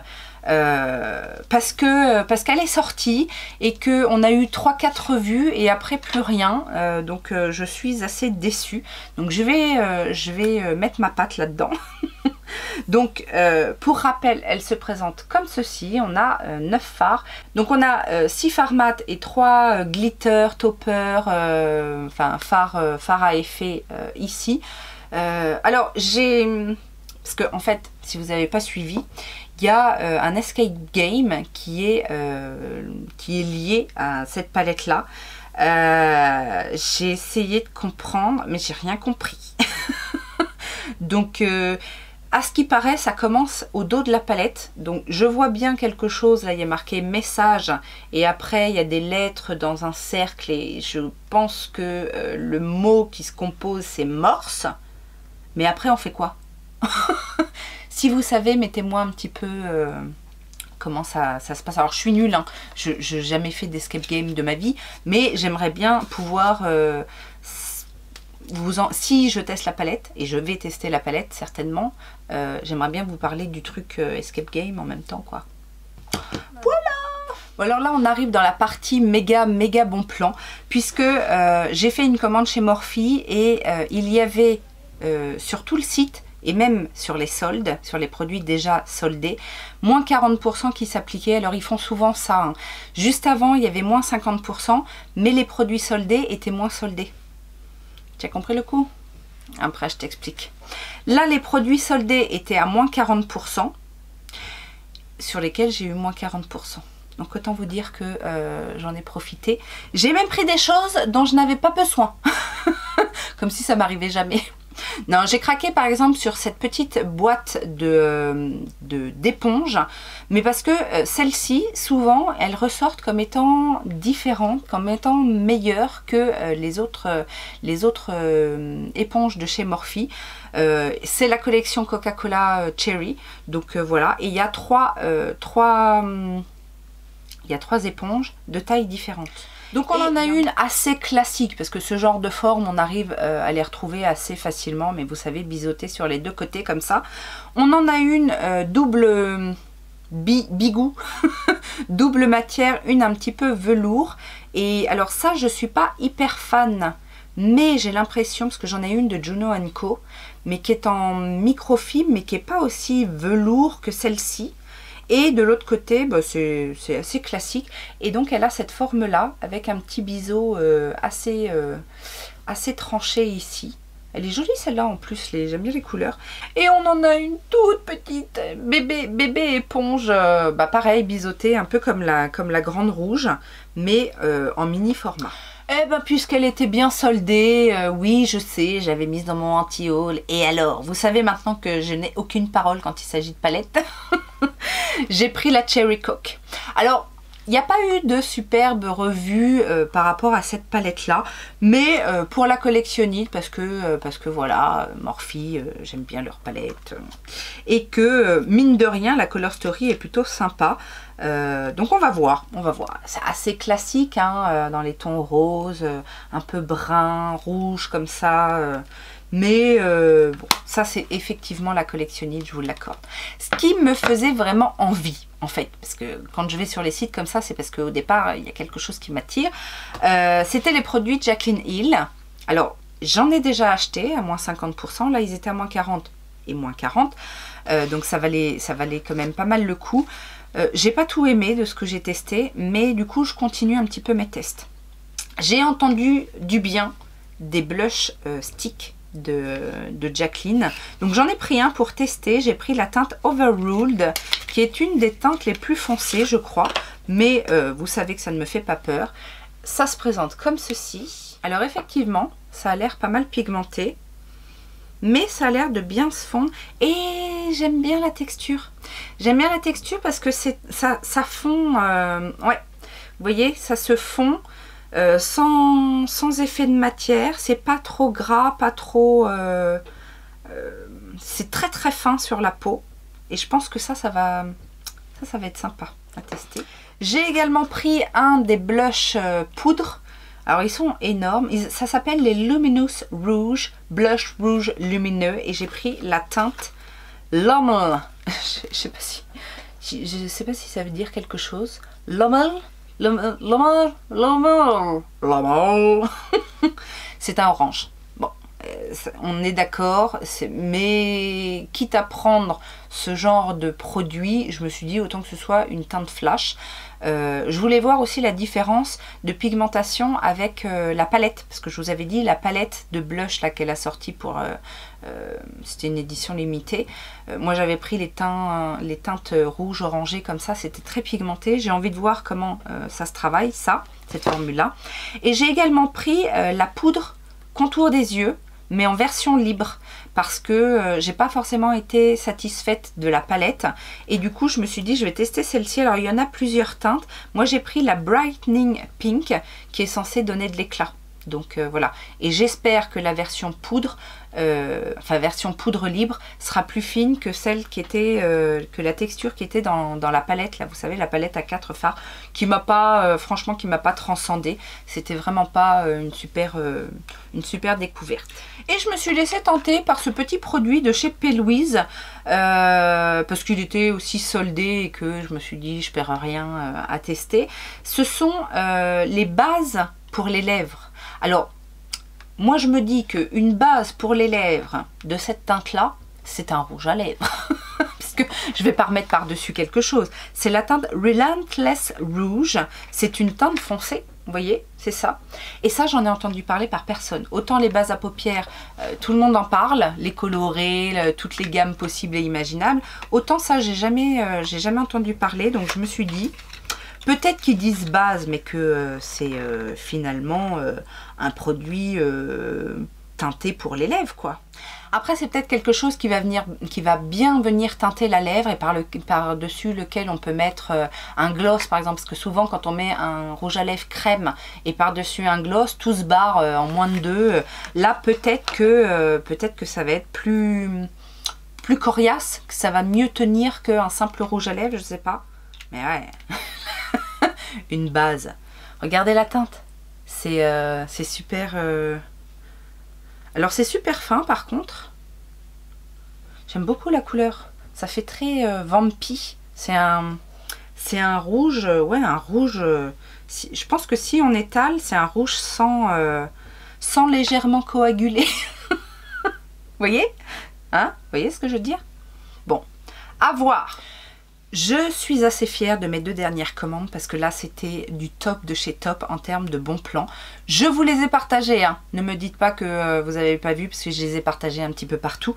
Euh, parce que parce qu'elle est sortie et qu'on a eu 3-4 revues et après plus rien. donc je suis assez déçue. Donc je vais, je vais mettre ma patte là-dedans. (laughs) Donc, euh, pour rappel, elle se présente comme ceci. On a 9 euh, fards. Donc, on a 6 euh, fards mat et 3 glitter, topper, enfin, fards, phare à effet ici. alors, j'ai... Parce que, en fait, si vous n'avez pas suivi, il y a un escape game qui est, qui est lié à cette palette-là. j'ai essayé de comprendre, mais j'ai rien compris. (laughs) Donc, à ce qui paraît, ça commence au dos de la palette. Donc je vois bien quelque chose, là il y a marqué message et après il y a des lettres dans un cercle et je pense que euh, le mot qui se compose c'est morse. Mais après on fait quoi? (laughs) Si vous savez, mettez-moi un petit peu euh, comment ça, se passe. Alors je suis nulle, hein. je n'ai jamais fait d'escape game de ma vie, mais j'aimerais bien pouvoir... Euh, si je teste la palette, et je vais tester la palette certainement, euh, j'aimerais bien vous parler du truc euh, Escape Game en même temps quoi. Voilà alors là on arrive dans la partie méga méga bon plan puisque euh, j'ai fait une commande chez Morphe et il y avait sur tout le site et même sur les soldes, sur les produits déjà soldés, moins 40% qui s'appliquaient. Alors ils font souvent ça. Hein. Juste avant, il y avait moins 50%, mais les produits soldés étaient moins soldés. Tu as compris le coup? Après, je t'explique. Là, les produits soldés étaient à moins 40%, sur lesquels j'ai eu moins 40%. Donc autant vous dire que euh, j'en ai profité. J'ai même pris des choses dont je n'avais pas besoin. (laughs) Comme si ça m'arrivait jamais. Non, j'ai craqué par exemple sur cette petite boîte de d'éponge, mais parce que euh, celle-ci, souvent, elles ressortent comme étant différentes, comme étant meilleures que euh, les autres, euh, les autres éponges de chez Morphe. C'est la collection Coca-Cola Cherry, donc voilà, et il y a trois, trois, il y a trois éponges de tailles différentes. Donc on en a une assez classique parce que ce genre de forme on arrive euh, à les retrouver assez facilement mais vous savez biseauter sur les deux côtés comme ça. On en a une euh, double bigou (laughs) double matière, une un petit peu velours. Et alors ça, je suis pas hyper fan, mais j'ai l'impression, parce que j'en ai une de Juno Co, mais qui est en microfilm, mais qui est pas aussi velours que celle-ci. Et de l'autre côté, bah, c'est assez classique. Et donc elle a cette forme-là, avec un petit biseau euh, assez, euh, assez tranché ici. Elle est jolie celle-là en plus, j'aime bien les couleurs. Et on en a une toute petite bébé, bébé éponge, euh, bah pareil, biseautée, un peu comme la, grande rouge, mais en mini format. Eh ben puisqu'elle était bien soldée, euh, oui je sais, j'avais mise dans mon anti-haul. Et alors, vous savez maintenant que je n'ai aucune parole quand il s'agit de palette. (laughs) J'ai pris la Cherry Coke. Alors, il n'y a pas eu de superbe revue euh, par rapport à cette palette-là, mais euh, pour la collectionniste, parce que, euh, parce que voilà, Morphe, j'aime bien leur palette, et que, mine de rien, la Color Story est plutôt sympa. donc on va voir, on va voir. C'est assez classique, hein, dans les tons roses, un peu brun, rouge, comme ça mais bon, ça c'est effectivement la collectionniste, je vous l'accorde. Ce qui me faisait vraiment envie, en fait, parce que quand je vais sur les sites comme ça, c'est parce qu'au départ, il y a quelque chose qui m'attire. Euh, c'était les produits Jacqueline Hill. Alors, j'en ai déjà acheté à moins 50%. Là, ils étaient à moins 40 et moins 40. Euh, donc, ça valait, ça valait quand même pas mal le coup. Euh, j'ai pas tout aimé de ce que j'ai testé, mais du coup, je continue un petit peu mes tests. J'ai entendu du bien des blush sticks de, Jacqueline. Donc j'en ai pris un pour tester. J'ai pris la teinte Overruled, qui est une des teintes les plus foncées, je crois. Mais euh, vous savez que ça ne me fait pas peur. Ça se présente comme ceci. Alors effectivement, ça a l'air pas mal pigmenté. Mais ça a l'air de bien se fondre. Et j'aime bien la texture. J'aime bien la texture parce que ça, ça fond... Euh, ouais, vous voyez, ça se fond. Euh, sans, effet de matière, c'est pas trop gras, pas trop... Euh, euh, c'est très très fin sur la peau et je pense que ça, ça va, ça, va être sympa à tester. J'ai également pris un des blushs poudre. Alors ils sont énormes, ça s'appelle les Luminous Rouge, Blush Rouge Lumineux et j'ai pris la teinte Lommel. (laughs) je, sais pas si, je sais pas si ça veut dire quelque chose. Lommel? (laughs) c'est un orange. Euh, on est d'accord, mais quitte à prendre ce genre de produit, je me suis dit autant que ce soit une teinte flash. Euh, je voulais voir aussi la différence de pigmentation avec euh, la palette, parce que je vous avais dit la palette de blush là qu'elle a sorti pour... c'était une édition limitée. moi j'avais pris les, les teintes rouges orangées comme ça, c'était très pigmenté. J'ai envie de voir comment ça se travaille, ça, cette formule-là. Et j'ai également pris la poudre contour des yeux, mais en version libre parce que euh, j'ai pas forcément été satisfaite de la palette. Et du coup je me suis dit je vais tester celle-ci. Alors il y en a plusieurs teintes. Moi j'ai pris la Brightening Pink qui est censée donner de l'éclat donc euh, voilà. Et j'espère que la version poudre euh, enfin version poudre libre sera plus fine que celle qui était euh, que la texture qui était dans, la palette là vous savez la palette à 4 fards qui m'a pas franchement qui m'a pas transcendé c'était vraiment pas une super une super découverte. Et je me suis laissée tenter par ce petit produit de chez P. Parce qu'il était aussi soldé et que je me suis dit je perds rien à tester. Ce sont les bases pour les lèvres alors moi, je me dis qu'une base pour les lèvres de cette teinte-là, c'est un rouge à lèvres. (laughs) Parce que je vais pas remettre par-dessus quelque chose. C'est la teinte Relentless Rouge. C'est une teinte foncée, vous voyez, c'est ça. Et ça, j'en ai entendu parler par personne. Autant les bases à paupières, euh, tout le monde en parle, les colorés, toutes les gammes possibles et imaginables. Autant ça, jamais, euh, j'ai jamais entendu parler. Donc je me suis dit, Peut-être qu'ils disent base, mais que euh, c'est euh, finalement euh, un produit teinté pour les lèvres, quoi. Après, c'est peut-être quelque chose qui va, venir, qui va bien venir teinter la lèvre et par-dessus par -dessus lequel on peut mettre un gloss, par exemple. Parce que souvent, quand on met un rouge à lèvres crème et par-dessus un gloss, tout se barre en moins de deux. Là, peut-être que, peut que ça va être plus, plus coriace, que ça va mieux tenir qu'un simple rouge à lèvres, je sais pas. Mais ouais (laughs) une base. Regardez la teinte. C'est euh, super... Euh, alors c'est super fin par contre. J'aime beaucoup la couleur. Ça fait très euh. C'est un, rouge, ouais, un rouge... je pense que si on étale, c'est un rouge sans, sans légèrement coagulé. (laughs) Vous voyez? Hein? Vous voyez ce que je veux dire? Bon, à voir. Je suis assez fière de mes deux dernières commandes parce que là c'était du top de chez top en termes de bons plans. Je vous les ai partagés, hein. ne me dites pas que euh, vous n'avez pas vu parce que je les ai partagés un petit peu partout.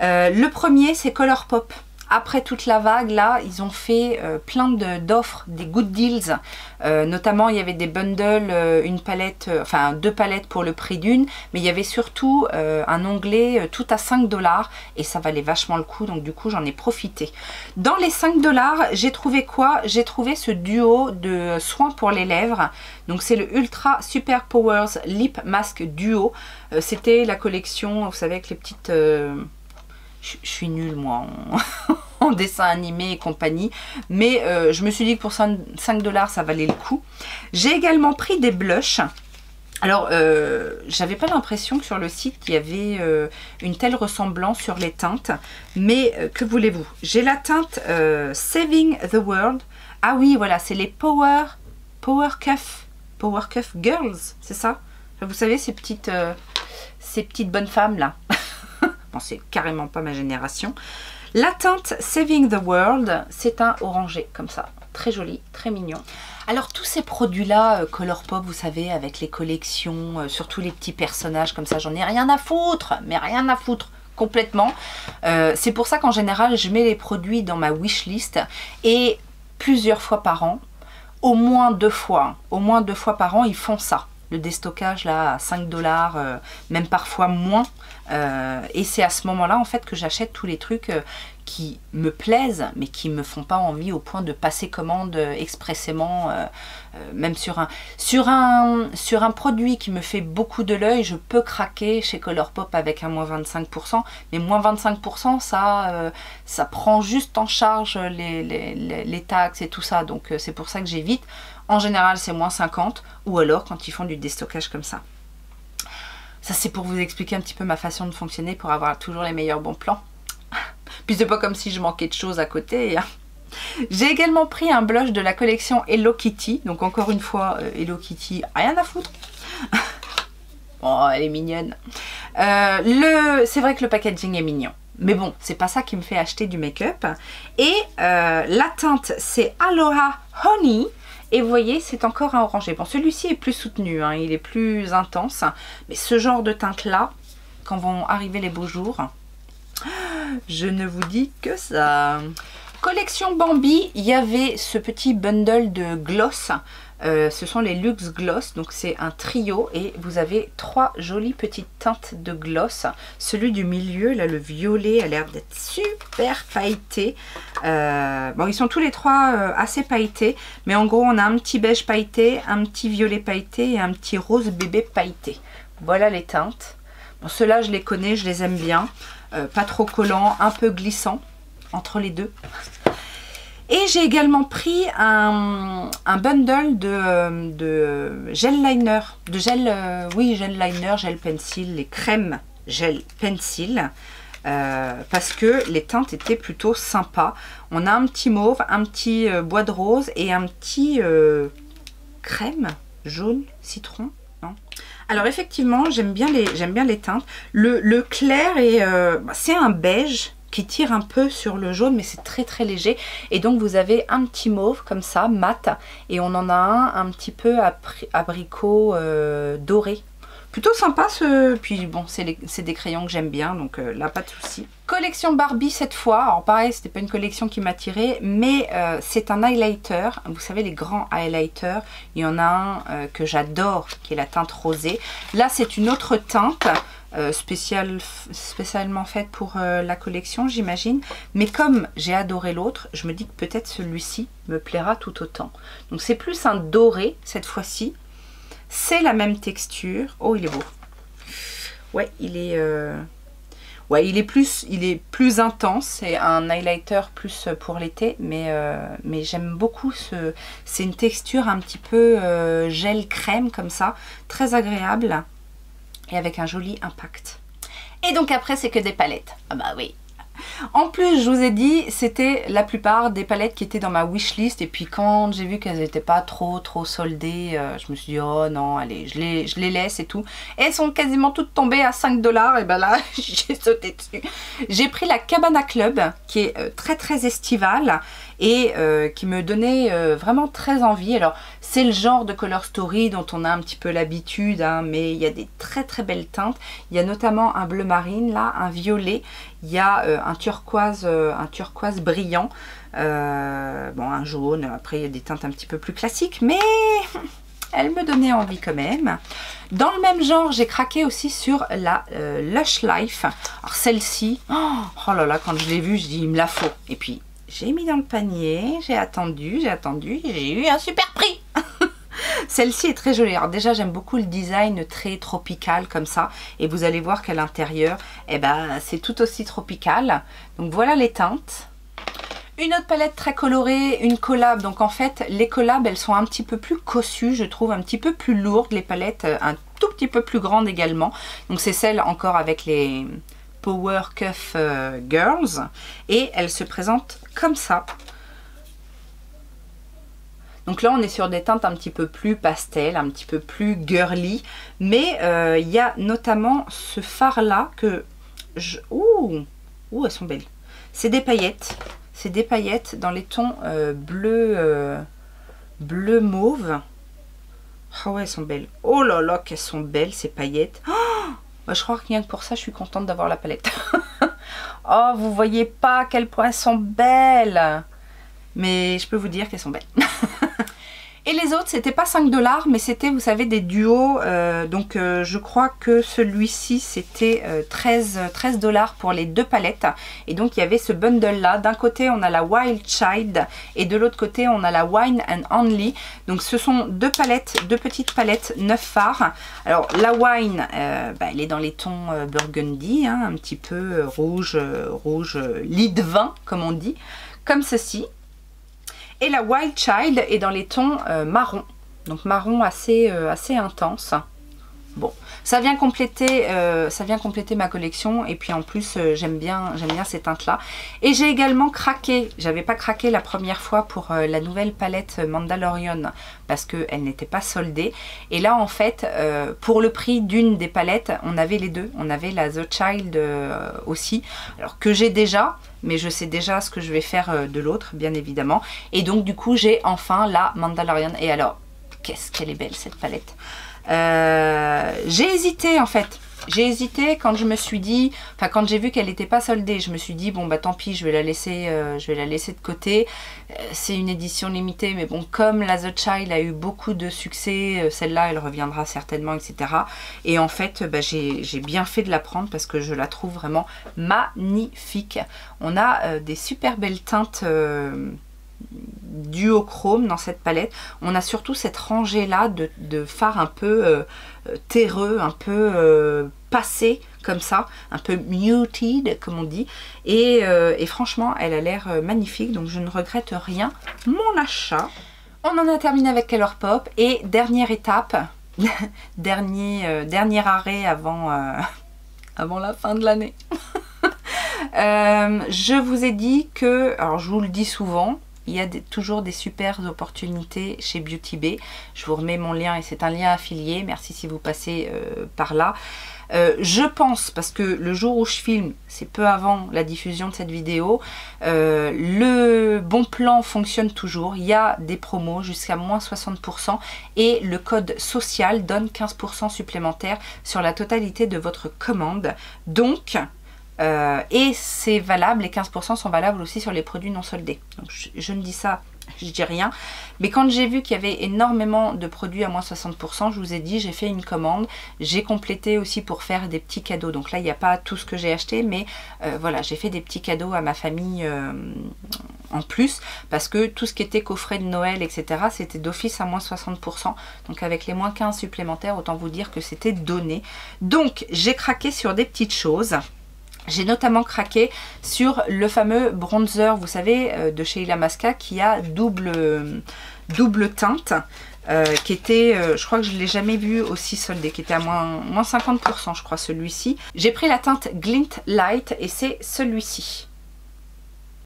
Euh, le premier c'est Colourpop après toute la vague, là, ils ont fait euh, plein d'offres, des good deals. Euh, notamment, il y avait des bundles, euh, une palette, enfin deux palettes pour le prix d'une. Mais il y avait surtout un onglet tout à 5 dollars. Et ça valait vachement le coup. Donc du coup, j'en ai profité. Dans les 5 dollars, j'ai trouvé quoi? J'ai trouvé ce duo de soins pour les lèvres. Donc c'est le Ultra Super Powers Lip Mask Duo. C'était la collection, vous savez, avec les petites je, suis nulle moi (laughs) en, dessin animé et compagnie. Mais euh, je me suis dit que pour 5 dollars ça valait le coup. J'ai également pris des blushs. Alors, euh, j'avais pas l'impression que sur le site, il y avait euh, une telle ressemblance sur les teintes. Mais que voulez-vous? J'ai la teinte Saving the World. Ah oui, voilà, c'est les Power, Power Cuff, Power Cuff Girls, c'est ça? Vous savez, ces petites, ces petites bonnes femmes là c'est carrément pas ma génération. La teinte Saving the World, c'est un orangé comme ça. Très joli, très mignon. Alors tous ces produits-là, euh, Color Pop, vous savez, avec les collections, euh, surtout les petits personnages comme ça, j'en ai rien à foutre, mais rien à foutre complètement. Euh, c'est pour ça qu'en général, je mets les produits dans ma wishlist et plusieurs fois par an, au moins deux fois, au moins deux fois par an, ils font ça le déstockage là à 5 dollars, euh, même parfois moins. Euh, et c'est à ce moment-là en fait que j'achète tous les trucs euh, qui me plaisent mais qui me font pas envie au point de passer commande expressément même sur un, sur, un, sur un produit qui me fait beaucoup de l'œil je peux craquer chez Colourpop avec un moins 25% mais moins 25% ça, ça prend juste en charge les, les taxes et tout ça donc c'est pour ça que j'évite en général, c'est moins 50 ou alors quand ils font du déstockage comme ça. Ça, c'est pour vous expliquer un petit peu ma façon de fonctionner pour avoir toujours les meilleurs bons plans. (laughs) Puis c'est pas comme si je manquais de choses à côté. Hein. J'ai également pris un blush de la collection Hello Kitty. Donc encore une fois, euh, Hello Kitty, rien à foutre. (laughs) oh, elle est mignonne. Euh, c'est vrai que le packaging est mignon. Mais bon, c'est pas ça qui me fait acheter du make-up. Et euh, la teinte, c'est Aloha Honey. Et vous voyez, c'est encore un orangé. Bon, celui-ci est plus soutenu, hein, il est plus intense. Mais ce genre de teinte-là, quand vont arriver les beaux jours, je ne vous dis que ça. Collection Bambi, il y avait ce petit bundle de gloss euh, ce sont les Luxe Gloss, donc c'est un trio et vous avez trois jolies petites teintes de gloss. Celui du milieu, là le violet, a l'air d'être super pailleté. Euh, bon, ils sont tous les trois euh, assez pailletés, mais en gros on a un petit beige pailleté, un petit violet pailleté et un petit rose bébé pailleté. Voilà les teintes. Bon, ceux-là je les connais, je les aime bien. pas trop collants, un peu glissant entre les deux. (laughs) Et j'ai également pris un, bundle de, gel liner, de gel, euh, oui, gel liner, gel pencil, les crèmes gel pencil. Euh, parce que les teintes étaient plutôt sympas. On a un petit mauve, un petit euh, bois de rose et un petit crème jaune, citron. Non? Alors effectivement, j'aime bien, les, bien les teintes. Le, le clair, c'est un beige qui tire un peu sur le jaune mais c'est très très léger. Et donc vous avez un petit mauve comme ça mat. Et on en a un un petit peu abricot euh, doré. Plutôt sympa ce puis bon c'est des crayons que j'aime bien donc euh, là pas de souci. Collection Barbie cette fois. Alors pareil c'était pas une collection qui m'a tiré mais euh, c'est un highlighter. Vous savez les grands highlighters il y en a un que j'adore qui est la teinte rosée. Là c'est une autre teinte euh, spécialement faite pour euh, la collection, j'imagine. Mais comme j'ai adoré l'autre, je me dis que peut-être celui-ci me plaira tout autant. Donc c'est plus un doré cette fois-ci. C'est la même texture. Oh, il est beau. Ouais, il est... Euh, ouais, il est plus, intense. C'est un highlighter plus pour l'été, mais, mais j'aime beaucoup ce. C'est une texture un petit peu gel crème comme ça, très agréable avec un joli impact. Et donc après, c'est que des palettes. Ah bah oui. En plus, je vous ai dit, c'était la plupart des palettes qui étaient dans ma wishlist. Et puis quand j'ai vu qu'elles n'étaient pas trop trop soldées, euh, je me suis dit, oh non, allez, je les, laisse et tout. Elles sont quasiment toutes tombées à 5 dollars. Et ben là, (laughs) j'ai sauté dessus. J'ai pris la Cabana Club, qui est euh, très très estivale et euh, qui me donnait vraiment très envie. Alors, c'est le genre de color story dont on a un petit peu l'habitude, hein, mais il y a des très très belles teintes. Il y a notamment un bleu marine là, un violet il y a euh, un, turquoise, euh, un turquoise brillant, euh, bon un jaune, après il y a des teintes un petit peu plus classiques, mais (laughs) elle me donnait envie quand même. Dans le même genre, j'ai craqué aussi sur la Lush Life. Alors celle-ci, oh, oh, là là, quand je l'ai vue, je dis il me la faut. Et puis j'ai mis dans le panier, j'ai attendu, j'ai attendu, j'ai eu un super prix (laughs) Celle-ci est très jolie. Alors déjà, j'aime beaucoup le design très tropical comme ça. Et vous allez voir qu'à l'intérieur, eh ben, c'est tout aussi tropical. Donc voilà les teintes. Une autre palette très colorée, une collab. Donc en fait, les collabs, elles sont un petit peu plus cossues, je trouve, un petit peu plus lourdes. Les palettes, euh, un tout petit peu plus grandes également. Donc c'est celle encore avec les Power Cuff euh, Girls. Et elle se présente comme ça. Donc là, on est sur des teintes un petit peu plus pastel, un petit peu plus girly. Mais euh, il y a notamment ce fard-là que... Je... Ouh, Ouh, elles sont belles. C'est des paillettes. C'est des paillettes dans les tons euh, bleu, bleu mauve. Ah ouais, elles sont belles. Oh là là, qu'elles sont belles ces paillettes. Oh je crois que rien que pour ça, je suis contente d'avoir la palette. (laughs) oh, vous voyez pas à quel point elles sont belles. Mais je peux vous dire qu'elles sont belles. (laughs) Et les autres, c'était pas 5 dollars, mais c'était, vous savez, des duos. Euh, donc, euh, je crois que celui-ci, c'était 13 euh, dollars pour les deux palettes. Et donc, il y avait ce bundle-là. D'un côté, on a la Wild Child et de l'autre côté, on a la Wine and Only. Donc, ce sont deux palettes, deux petites palettes, 9 phares. Alors, la Wine, bah, elle est dans les tons burgundy, hein, un petit peu rouge, rouge lit de vin, comme on dit, comme ceci. Et la Wild Child est dans les tons euh, marron. Donc marron assez, euh, assez intense. Bon, ça vient compléter, euh, ça vient compléter ma collection et puis en plus j'aime bien, j'aime bien ces teintes là. Et j'ai également craqué, j'avais pas craqué la première fois pour la nouvelle palette Mandalorian parce qu'elle n'était pas soldée. Et là en fait, pour le prix d'une des palettes, on avait les deux. On avait la The Child aussi, alors que j'ai déjà, mais je sais déjà ce que je vais faire euh, de l'autre, bien évidemment. Et donc, du coup, j'ai enfin la Mandalorian. Et alors, qu'est-ce qu'elle est belle, cette palette euh, J'ai hésité, en fait. J'ai hésité quand je me suis dit, enfin quand j'ai vu qu'elle n'était pas soldée, je me suis dit bon bah tant pis, je vais la laisser, euh, je vais la laisser de côté. Euh, c'est une édition limitée, mais bon comme la The Child a eu beaucoup de succès, celle-là elle reviendra certainement, etc. Et en fait, bah, j'ai bien fait de la prendre parce que je la trouve vraiment magnifique. On a des super belles teintes duochrome dans cette palette. On a surtout cette rangée là de, de fards un peu euh, euh, terreux, un peu euh, passé comme ça, un peu muted comme on dit. Et, franchement elle a l'air magnifique donc je ne regrette rien. Mon achat. On en a terminé avec Colourpop et dernière étape, (laughs) dernier, dernier arrêt avant, (laughs) avant la fin de l'année. (laughs) je vous ai dit que, alors je vous le dis souvent, il y a toujours des super opportunités chez Beauty Bay. Je vous remets mon lien et c'est un lien affilié. Merci si vous passez euh, par là. Euh, je pense, parce que le jour où je filme, c'est peu avant la diffusion de cette vidéo, euh, le bon plan fonctionne toujours. Il y a des promos jusqu'à moins 60% et le code social donne 15% supplémentaire sur la totalité de votre commande. Donc, euh, et c'est valable, les 15% sont valables aussi sur les produits non soldés. Je, ne dis ça, je dis rien. Mais quand j'ai vu qu'il y avait énormément de produits à moins 60%, je vous ai dit, j'ai fait une commande. J'ai complété aussi pour faire des petits cadeaux. Donc là, il n'y a pas tout ce que j'ai acheté, mais euh, voilà, j'ai fait des petits cadeaux à ma famille euh, en plus. Parce que tout ce qui était coffret de Noël, etc., c'était d'office à moins 60%. Donc avec les moins 15 supplémentaires, autant vous dire que c'était donné. Donc j'ai craqué sur des petites choses. J'ai notamment craqué sur le fameux bronzer, vous savez, euh, de chez Illamasqua qui a double, double teinte. Euh, qui était, euh, je crois que je ne l'ai jamais vu aussi soldé, qui était à moins, moins 50% je crois celui-ci. J'ai pris la teinte Glint Light et c'est celui-ci.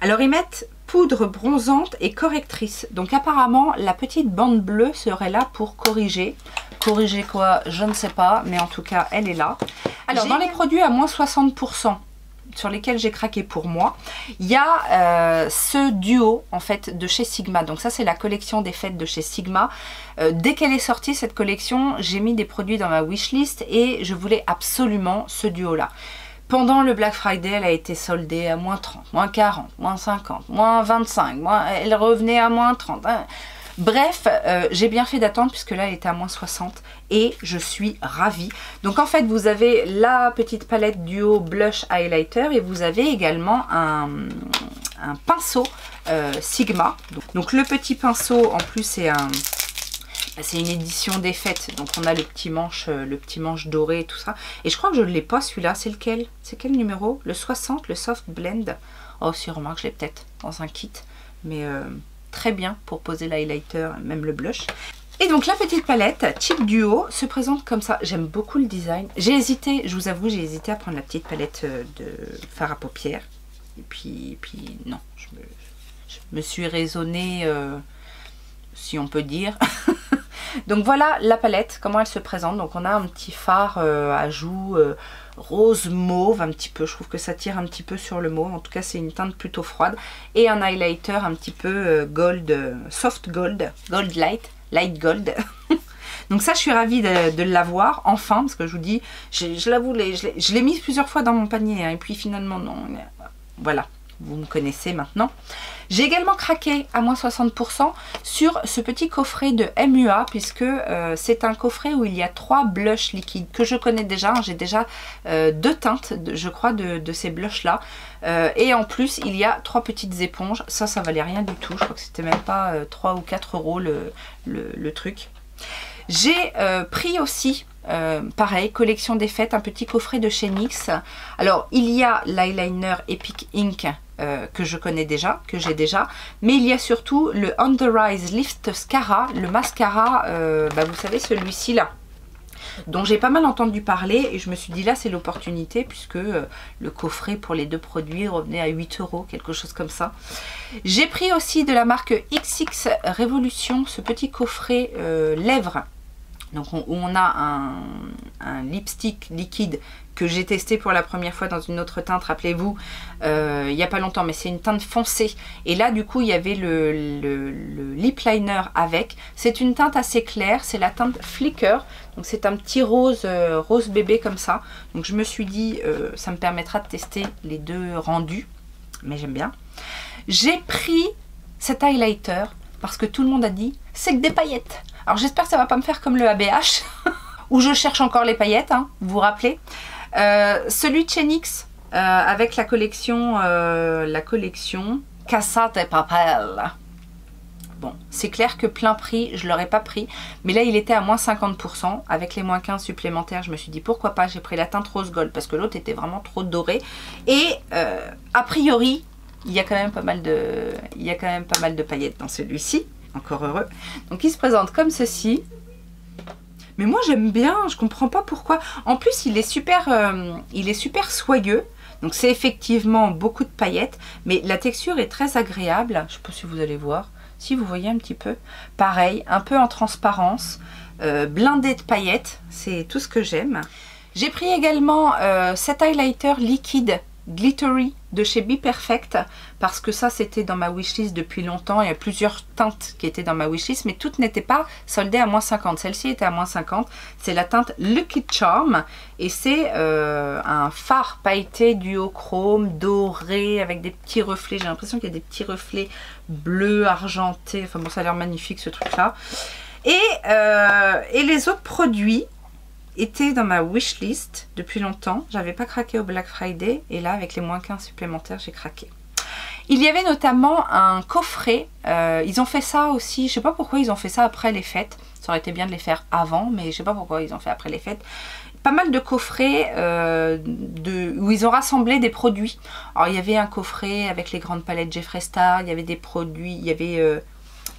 Alors ils mettent poudre bronzante et correctrice. Donc apparemment la petite bande bleue serait là pour corriger. Corriger quoi? Je ne sais pas, mais en tout cas elle est là. Alors dans les produits à moins 60%, sur lesquels j'ai craqué pour moi, il y a euh, ce duo en fait de chez Sigma. Donc ça c'est la collection des fêtes de chez Sigma. Euh, dès qu'elle est sortie cette collection, j'ai mis des produits dans ma wishlist et je voulais absolument ce duo là. Pendant le Black Friday, elle a été soldée à moins 30, moins 40, moins 50, moins 25, moins, elle revenait à moins 30. Hein. Bref, euh, j'ai bien fait d'attendre puisque là elle était à moins 60 et je suis ravie. Donc en fait vous avez la petite palette duo blush highlighter et vous avez également un, pinceau euh, Sigma. Donc, le petit pinceau en plus c'est un... C'est une édition des fêtes, donc on a le petit manche, euh, le petit manche doré et tout ça. Et je crois que je ne l'ai pas celui-là, c'est lequel? C'est quel numéro? Le 60, le Soft Blend? Oh si, remarque, je l'ai peut-être dans un kit. Mais très bien pour poser l'highlighter, même le blush. Et donc la petite palette Cheap Duo se présente comme ça. J'aime beaucoup le design. J'ai hésité, je vous avoue, j'ai hésité à prendre la petite palette euh, de fard à paupières. Et puis, non, je me, suis raisonnée, euh, si on peut dire. (laughs) donc voilà la palette, comment elle se présente. Donc on a un petit fard euh, à joues rose mauve un petit peu. Je trouve que ça tire un petit peu sur le mauve. En tout cas, c'est une teinte plutôt froide. Et un highlighter un petit peu euh, gold, euh, soft gold, gold light, light gold. (laughs) Donc ça, je suis ravie de, l'avoir, enfin, parce que je vous dis, je, l'avoue, je l'ai mis plusieurs fois dans mon panier, hein, et puis finalement, non. Voilà vous me connaissez maintenant. J'ai également craqué à moins 60% sur ce petit coffret de MUA puisque euh, c'est un coffret où il y a trois blushs liquides que je connais déjà. J'ai déjà euh, deux teintes, je crois, de, ces blushs là. Euh, et en plus, il y a trois petites éponges. Ça, ça valait rien du tout. Je crois que c'était même pas 3 ou 4 euros le, le truc. J'ai pris aussi pareil, collection des fêtes, un petit coffret de chez NYX. Alors, il y a l'eyeliner Epic Ink euh, que je connais déjà, que j'ai déjà. Mais il y a surtout le The Rise Lift Mascara, le mascara, euh, bah, vous savez celui-ci là dont j'ai pas mal entendu parler et je me suis dit là c'est l'opportunité puisque euh, le coffret pour les deux produits revenait à 8 euros, quelque chose comme ça. J'ai pris aussi de la marque XX Revolution ce petit coffret lèvres donc on, on a un, un lipstick liquide que j'ai testé pour la première fois dans une autre teinte, rappelez-vous, euh, il n'y a pas longtemps, mais c'est une teinte foncée. Et là, du coup, il y avait le, lip liner avec. C'est une teinte assez claire, c'est la teinte Flicker. Donc c'est un petit rose, euh, rose bébé comme ça. Donc je me suis dit, euh, ça me permettra de tester les deux rendus, mais j'aime bien. J'ai pris cet highlighter parce que tout le monde a dit, c'est que des paillettes. Alors j'espère que ça va pas me faire comme le ABH, (laughs) où je cherche encore les paillettes, hein, vous vous rappelez euh, celui de Chenix euh, avec la collection, euh, la collection Casa Papel. Bon, c'est clair que plein prix, je l'aurais pas pris. Mais là, il était à moins 50%. Avec les moins 15 supplémentaires, je me suis dit pourquoi pas. J'ai pris la teinte rose gold parce que l'autre était vraiment trop doré. Et a priori, il y a quand même pas mal de, paillettes dans celui-ci. Encore heureux. Donc, il se présente comme ceci. Mais moi j'aime bien, je comprends pas pourquoi. En plus il est super, euh, il est super soyeux. Donc c'est effectivement beaucoup de paillettes, mais la texture est très agréable. Je sais pas si vous allez voir, si vous voyez un petit peu. Pareil, un peu en transparence, euh, blindé de paillettes, c'est tout ce que j'aime. J'ai pris également euh, cet highlighter liquide Glittery de chez Be Perfect parce que ça c'était dans ma wishlist depuis longtemps. Il y a plusieurs teintes qui étaient dans ma wishlist mais toutes n'étaient pas soldées à moins 50. Celle-ci était à moins 50. C'est la teinte Lucky Charm et c'est euh, un phare pailleté duochrome doré avec des petits reflets. J'ai l'impression qu'il y a des petits reflets bleus, argentés. Enfin bon ça a l'air magnifique ce truc là. Euh, et les autres produits était dans ma wishlist depuis longtemps. J'avais pas craqué au Black Friday et là avec les moins 15 supplémentaires j'ai craqué. Il y avait notamment un coffret, euh, ils ont fait ça aussi, je sais pas pourquoi ils ont fait ça après les fêtes, ça aurait été bien de les faire avant mais je sais pas pourquoi ils ont fait après les fêtes. Pas mal de coffrets euh, où ils ont rassemblé des produits. Alors il y avait un coffret avec les grandes palettes Jeffree Star, il y avait des produits, il y avait... Euh,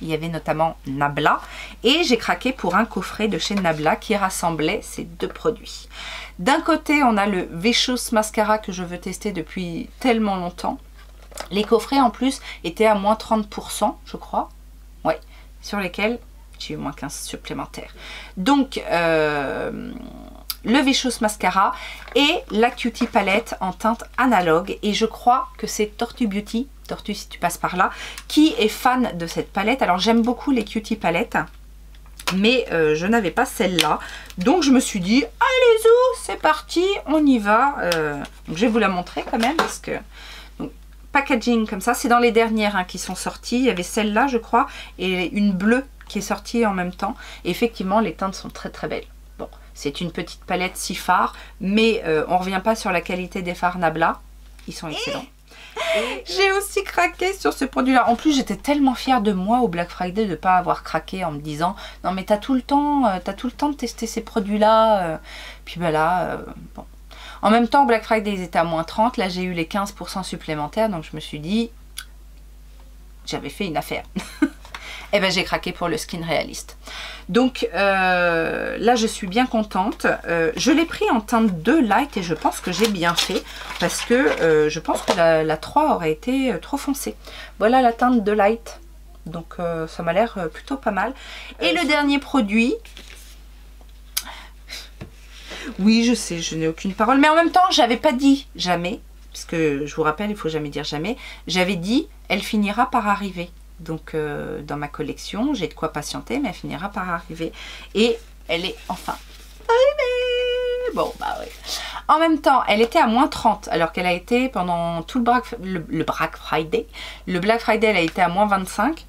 il y avait notamment Nabla. Et j'ai craqué pour un coffret de chez Nabla qui rassemblait ces deux produits. D'un côté, on a le Vicious Mascara que je veux tester depuis tellement longtemps. Les coffrets en plus étaient à moins 30%, je crois. Ouais, sur lesquels j'ai eu moins 15 supplémentaires. Donc, euh, le Vicious Mascara et la Cutie Palette en teinte analogue. Et je crois que c'est Tortue Beauty, Tortue si tu passes par là, qui est fan de cette palette? Alors, j'aime beaucoup les Cutie Palettes mais euh, je n'avais pas celle-là. Donc je me suis dit, allez-y, c'est parti, on y va. Euh, je vais vous la montrer quand même parce que... packaging comme ça, c'est dans les dernières hein, qui sont sorties. Il y avait celle-là, je crois, et une bleue qui est sortie en même temps. Et effectivement, les teintes sont très très belles. Bon, c'est une petite palette si phare, mais euh, on ne revient pas sur la qualité des fards Nabla. Ils sont excellents. (laughs) J'ai aussi craqué sur ce produit-là. En plus, j'étais tellement fière de moi au Black Friday de ne pas avoir craqué en me disant « Non, mais t'as tout le temps, euh, as tout le temps de tester ces produits-là. Euh. Puis ben là, euh, bon. En même temps, Black Friday, ils étaient à moins 30. Là, j'ai eu les 15% supplémentaires. Donc, je me suis dit, j'avais fait une affaire. (laughs) et eh ben j'ai craqué pour le skin réaliste. Donc euh, là je suis bien contente. Euh, je l'ai pris en teinte 2 light et je pense que j'ai bien fait parce que euh, je pense que la, 3 aurait été trop foncée. Voilà la teinte 2 light. Donc ça m'a l'air plutôt pas mal. Et le dernier produit, oui, je sais, je n'ai aucune parole. Mais en même temps, j'avais pas dit jamais, parce que je vous rappelle, il faut jamais dire jamais. J'avais dit, elle finira par arriver. Donc euh, dans ma collection, j'ai de quoi patienter, mais elle finira par arriver. Et elle est enfin arrivée Bon, bah oui. En même temps, elle était à moins 30, alors qu'elle a été pendant tout le Black, le, Black Friday. Le Black Friday, elle a été à moins 25.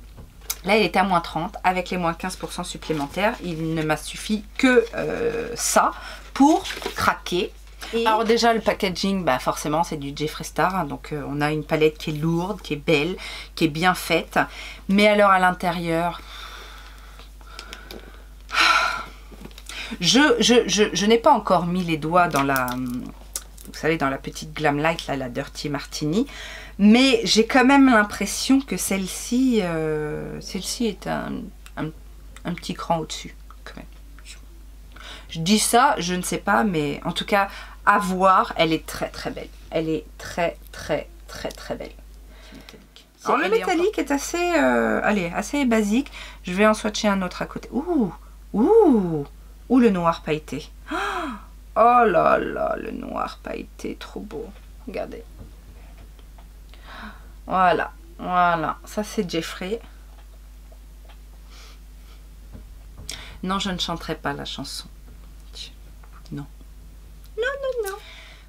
Là, elle était à moins 30 avec les moins 15% supplémentaires. Il ne m'a suffi que euh, ça pour craquer alors déjà le packaging, bah forcément c'est du Jeffree Star, hein, donc euh, on a une palette qui est lourde, qui est belle, qui est bien faite. Mais alors à l'intérieur, je, je, n'ai pas encore mis les doigts dans la, vous savez dans la petite Glam Light, là, la Dirty Martini, mais j'ai quand même l'impression que celle-ci, euh, est un petit cran au-dessus. Je dis ça, je ne sais pas, mais en tout cas, à voir, elle est très très belle. Elle est très très très très belle. Alors le métallique est, assez, euh, allez, assez basique. Je vais en swatcher un autre à côté. Ouh, ouh, ouh le noir pailleté. Oh là là, le noir pailleté, trop beau. Regardez. Voilà, voilà. Ça c'est Jeffrey. Non, je ne chanterai pas la chanson. Non. Non, non.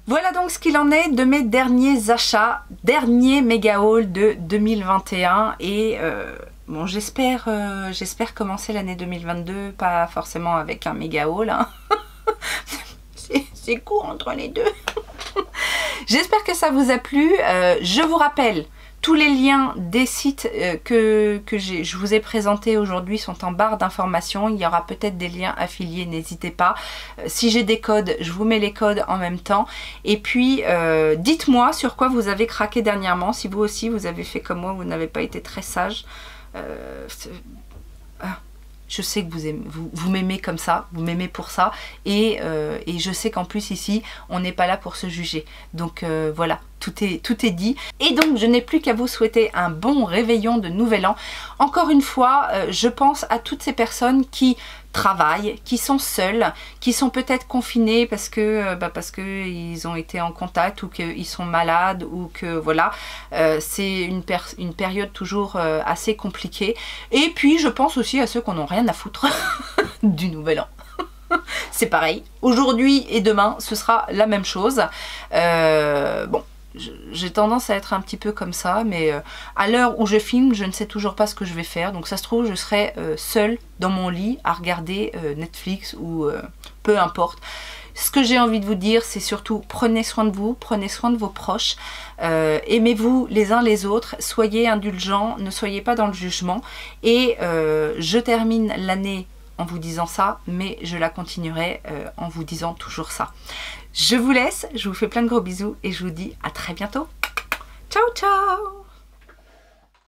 Voilà donc ce qu'il en est de mes derniers achats, dernier méga haul de 2021 et euh, bon j'espère euh, j'espère commencer l'année 2022 pas forcément avec un méga haul hein. (laughs) c'est court entre les deux (laughs) j'espère que ça vous a plu euh, je vous rappelle tous les liens des sites euh, que, que je vous ai présentés aujourd'hui sont en barre d'informations. Il y aura peut-être des liens affiliés, n'hésitez pas. Euh, si j'ai des codes, je vous mets les codes en même temps. Et puis, euh, dites-moi sur quoi vous avez craqué dernièrement. Si vous aussi, vous avez fait comme moi, vous n'avez pas été très sage. Je sais que vous, m'aimez comme ça, vous m'aimez pour ça. Et, et je sais qu'en plus ici, on n'est pas là pour se juger. Donc voilà, tout est, tout est dit. Et donc je n'ai plus qu'à vous souhaiter un bon réveillon de nouvel an. Encore une fois, euh, je pense à toutes ces personnes qui travaillent, qui sont seules, qui sont peut-être confinées parce que euh, bah parce que ils ont été en contact ou qu'ils sont malades ou que voilà, euh, c'est une, une période toujours assez compliquée. Et puis je pense aussi à ceux qui n'ont rien à foutre (laughs) du nouvel an. (laughs) c'est pareil. Aujourd'hui et demain, ce sera la même chose. bon, j'ai tendance à être un petit peu comme ça, mais euh, à l'heure où je filme, je ne sais toujours pas ce que je vais faire. Donc ça se trouve, je serai euh, seule dans mon lit à regarder euh, Netflix ou peu importe. Ce que j'ai envie de vous dire, c'est surtout prenez soin de vous, prenez soin de vos proches, aimez-vous les uns les autres, soyez indulgents, ne soyez pas dans le jugement. Et je termine l'année en vous disant ça, mais je la continuerai en vous disant toujours ça. Je vous laisse, je vous fais plein de gros bisous et je vous dis à très bientôt. Ciao ciao